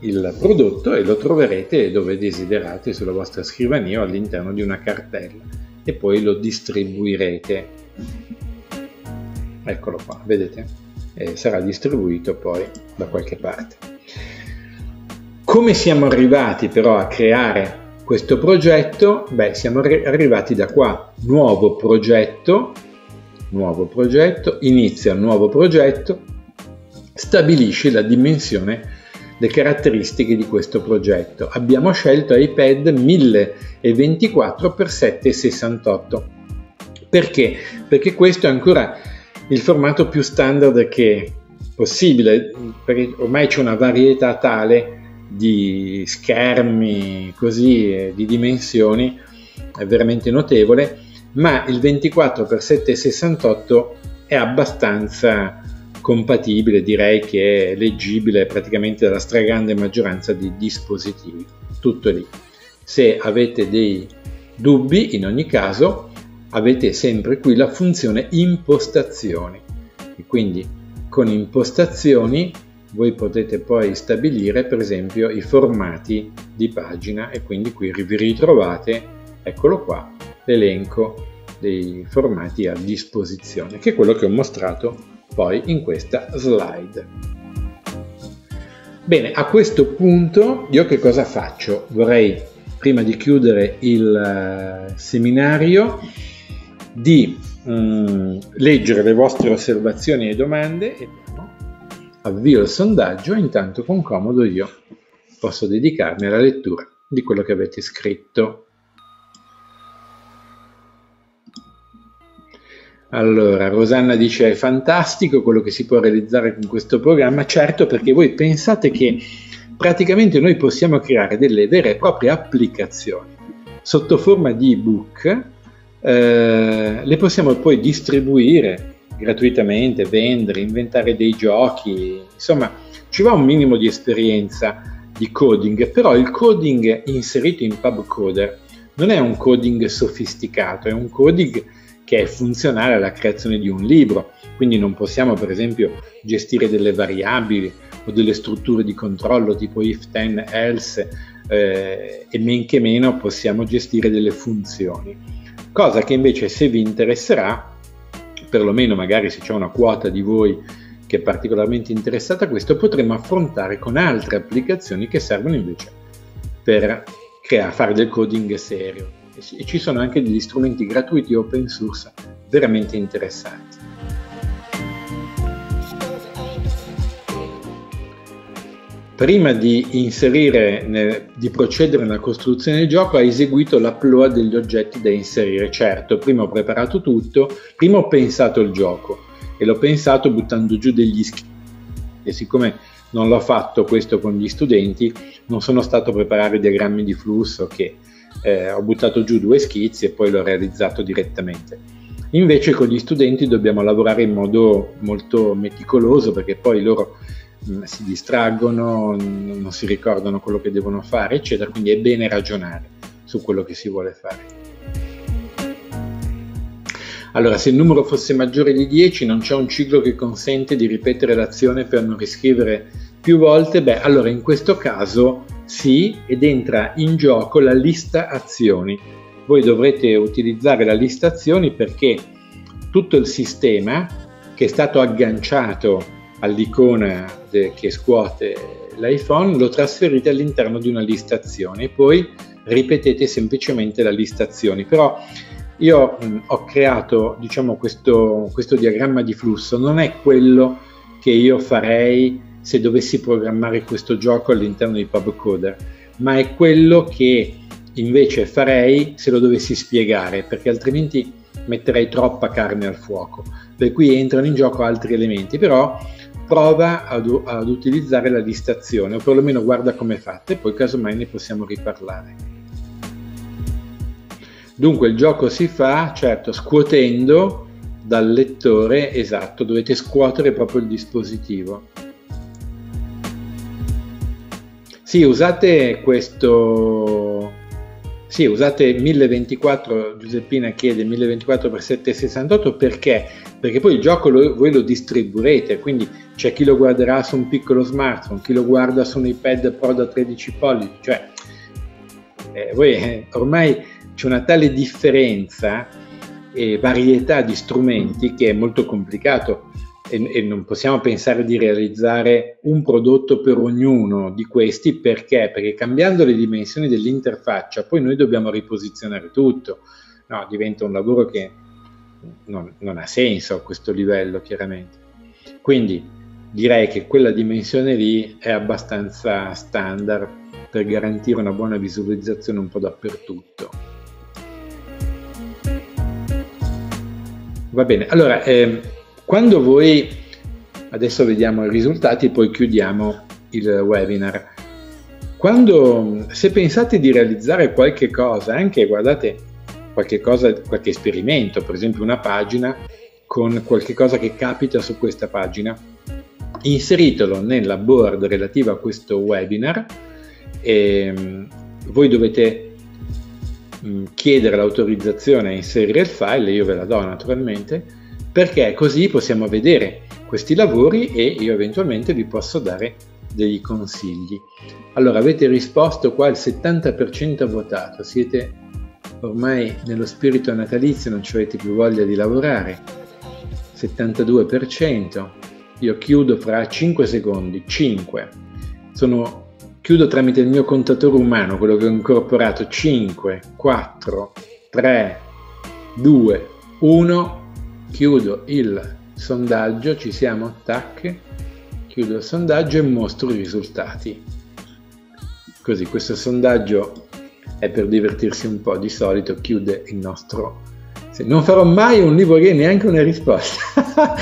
il prodotto e lo troverete dove desiderate sulla vostra scrivania o all'interno di una cartella e poi lo distribuirete. Eccolo qua, vedete? E sarà distribuito poi da qualche parte. Come siamo arrivati però a creare questo progetto? Beh, siamo arrivati da qua. Nuovo progetto, nuovo progetto, inizia un nuovo progetto, stabilisci la dimensione le caratteristiche di questo progetto. Abbiamo scelto iPad 1024x768. Perché? Perché questo è ancora il formato più standard che possibile, perché ormai c'è una varietà tale di schermi così di dimensioni è veramente notevole, ma il 24x768 è abbastanza compatibile, direi che è leggibile praticamente dalla stragrande maggioranza di dispositivi. Tutto lì. Se avete dei dubbi, in ogni caso, avete sempre qui la funzione impostazioni. E quindi con impostazioni voi potete poi stabilire per esempio i formati di pagina e quindi qui vi ritrovate, eccolo qua, l'elenco dei formati a disposizione, che è quello che ho mostrato poi in questa slide. Bene, a questo punto io che cosa faccio? Vorrei, prima di chiudere il eh, seminario, di um, leggere le vostre osservazioni e domande e avvio il sondaggio e intanto con comodo io posso dedicarmi alla lettura di quello che avete scritto. Allora, Rosanna dice è fantastico quello che si può realizzare con questo programma, certo perché voi pensate che praticamente noi possiamo creare delle vere e proprie applicazioni sotto forma di ebook, eh, le possiamo poi distribuire gratuitamente, vendere, inventare dei giochi, insomma ci va un minimo di esperienza di coding, però il coding inserito in PubCoder non è un coding sofisticato, è un coding che è funzionale alla creazione di un libro, quindi non possiamo per esempio gestire delle variabili o delle strutture di controllo tipo if, then, else eh, e men che meno possiamo gestire delle funzioni, cosa che invece se vi interesserà, perlomeno magari se c'è una quota di voi che è particolarmente interessata a questo, potremo affrontare con altre applicazioni che servono invece per creare, fare del coding serio e ci sono anche degli strumenti gratuiti open source veramente interessanti. Prima di inserire, di procedere nella costruzione del gioco, ha eseguito l'upload degli oggetti da inserire. Certo, prima ho preparato tutto, prima ho pensato il gioco e l'ho pensato buttando giù degli schemi. E siccome non l'ho fatto questo con gli studenti, non sono stato a preparare diagrammi di flusso che eh, ho buttato giù due schizzi e poi l'ho realizzato direttamente. Invece con gli studenti dobbiamo lavorare in modo molto meticoloso perché poi loro si distraggono, non si ricordano quello che devono fare, eccetera, quindi è bene ragionare su quello che si vuole fare. Allora, se il numero fosse maggiore di 10 non c'è un ciclo che consente di ripetere l'azione per non riscrivere più volte, beh, allora in questo caso sì, ed entra in gioco la lista azioni. Voi dovrete utilizzare la lista azioni perché tutto il sistema che è stato agganciato all'icona de- che scuote l'iPhone lo trasferite all'interno di una lista azioni e poi ripetete semplicemente la lista azioni. Però io mh, ho creato diciamo questo, questo diagramma di flusso, non è quello che io farei se dovessi programmare questo gioco all'interno di PubCoder, ma è quello che invece farei se lo dovessi spiegare, perché altrimenti metterei troppa carne al fuoco. Per cui entrano in gioco altri elementi, però prova ad, ad utilizzare la listazione, o perlomeno guarda come è fatta, e poi casomai ne possiamo riparlare. Dunque il gioco si fa, certo, scuotendo dal lettore, esatto, dovete scuotere proprio il dispositivo. Sì, usate questo... Sì, usate 1024, Giuseppina chiede 1024x768 perché? Perché poi il gioco lo, voi lo distribuirete, quindi c'è chi lo guarderà su un piccolo smartphone, chi lo guarda su un iPad Pro da 13 pollici, cioè eh, voi, eh, ormai c'è una tale differenza e varietà di strumenti che è molto complicato e, e, non possiamo pensare di realizzare un prodotto per ognuno di questi perché? Perché cambiando le dimensioni dell'interfaccia poi noi dobbiamo riposizionare tutto, no, diventa un lavoro che non, non ha senso a questo livello chiaramente. Quindi direi che quella dimensione lì è abbastanza standard per garantire una buona visualizzazione un po' dappertutto. Va bene, allora eh, quando voi, adesso vediamo i risultati, poi chiudiamo il webinar. Quando, se pensate di realizzare qualche cosa, anche guardate qualche cosa, qualche esperimento, per esempio una pagina con qualche cosa che capita su questa pagina, inseritelo nella board relativa a questo webinar e mm, voi dovete mm, chiedere l'autorizzazione a inserire il file, io ve la do naturalmente, perché così possiamo vedere questi lavori e io eventualmente vi posso dare dei consigli. Allora avete risposto qua il 70% ha votato, siete ormai nello spirito natalizio, non ci avete più voglia di lavorare. 72%. Io chiudo fra 5 secondi, 5. Sono, chiudo tramite il mio contatore umano, quello che ho incorporato, 5, 4, 3, 2, 1 chiudo il sondaggio, ci siamo, tac, chiudo il sondaggio e mostro i risultati. Così questo sondaggio è per divertirsi un po', di solito chiude il nostro... Non farò mai un libro che neanche una risposta,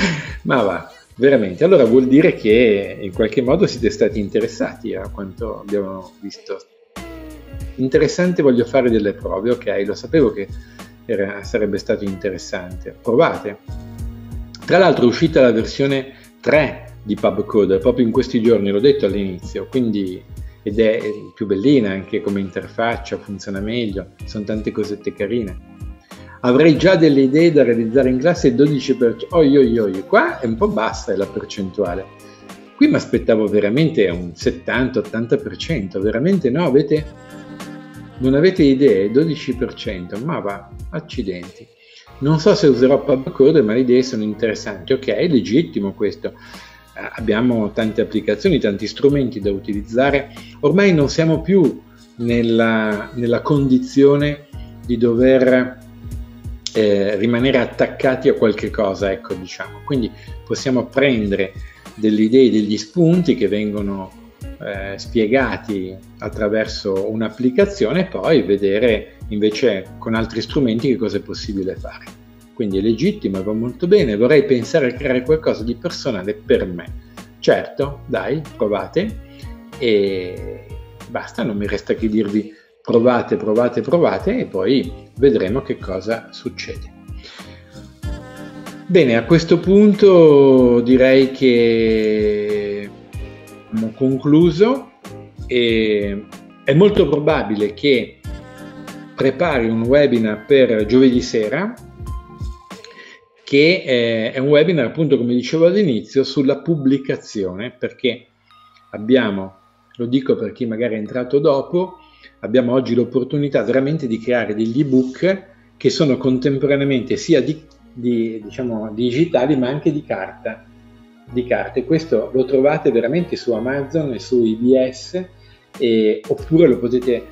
ma va, veramente. Allora vuol dire che in qualche modo siete stati interessati a quanto abbiamo visto. Interessante, voglio fare delle prove, ok, lo sapevo che era, sarebbe stato interessante. Provate. Tra l'altro è uscita la versione 3 di PubCode proprio in questi giorni, l'ho detto all'inizio, quindi ed è più bellina anche come interfaccia, funziona meglio, sono tante cosette carine. Avrei già delle idee da realizzare in classe 12%. Oi, oi, oi, qua è un po' bassa la percentuale. Qui mi aspettavo veramente un 70-80%, veramente no, avete, non avete idee, 12%, ma va, accidenti. Non so se userò Pubcode, ma le idee sono interessanti. Ok, è legittimo questo. Eh, abbiamo tante applicazioni, tanti strumenti da utilizzare. Ormai non siamo più nella, nella condizione di dover eh, rimanere attaccati a qualche cosa, ecco, diciamo. Quindi possiamo prendere delle idee, degli spunti che vengono eh, spiegati attraverso un'applicazione e poi vedere invece con altri strumenti che cosa è possibile fare. Quindi è legittimo e va molto bene, vorrei pensare a creare qualcosa di personale per me. Certo, dai, provate e basta, non mi resta che dirvi provate, provate, provate e poi vedremo che cosa succede. Bene, a questo punto direi che abbiamo concluso e è molto probabile che prepari un webinar per giovedì sera che eh, è un webinar appunto come dicevo all'inizio sulla pubblicazione perché abbiamo, lo dico per chi magari è entrato dopo, abbiamo oggi l'opportunità veramente di creare degli ebook che sono contemporaneamente sia di di, diciamo, digitali ma anche di carta. Di carte. Questo lo trovate veramente su Amazon e su IBS e, oppure lo potete,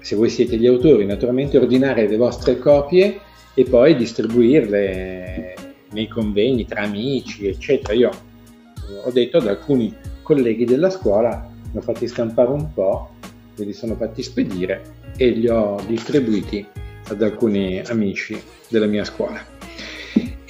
se voi siete gli autori, naturalmente ordinare le vostre copie e poi distribuirle nei convegni tra amici, eccetera. Io ho detto ad alcuni colleghi della scuola, ne ho fatti stampare un po', me li sono fatti spedire e li ho distribuiti ad alcuni amici della mia scuola.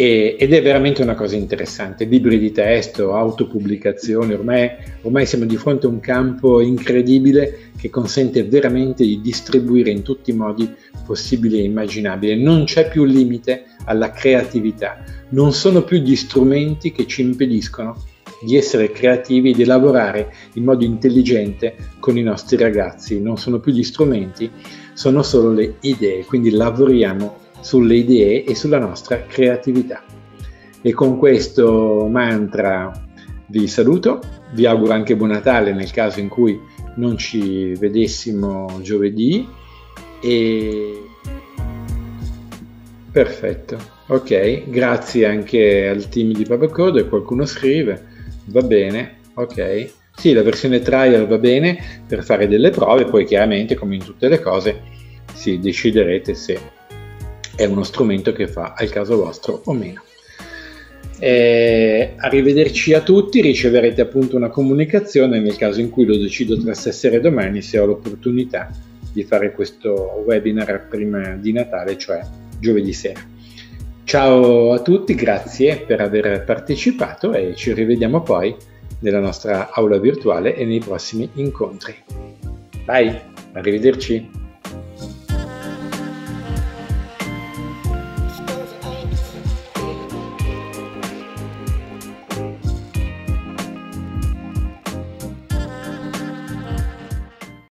E, ed è veramente una cosa interessante, libri di testo, autopubblicazioni, ormai, ormai siamo di fronte a un campo incredibile che consente veramente di distribuire in tutti i modi possibili e immaginabili. Non c'è più limite alla creatività, non sono più gli strumenti che ci impediscono di essere creativi, di lavorare in modo intelligente con i nostri ragazzi, non sono più gli strumenti, sono solo le idee, quindi lavoriamo sulle idee e sulla nostra creatività. E con questo mantra vi saluto, vi auguro anche buon Natale nel caso in cui non ci vedessimo giovedì e perfetto. Ok, grazie anche al team di Papacode, qualcuno scrive, va bene, ok. Sì, la versione trial va bene per fare delle prove, poi chiaramente come in tutte le cose si deciderete se è uno strumento che fa al caso vostro o meno. Eh, arrivederci a tutti, riceverete appunto una comunicazione nel caso in cui lo decido tra stasera e domani se ho l'opportunità di fare questo webinar prima di Natale, cioè giovedì sera. Ciao a tutti, grazie per aver partecipato e ci rivediamo poi nella nostra aula virtuale e nei prossimi incontri. Bye, arrivederci.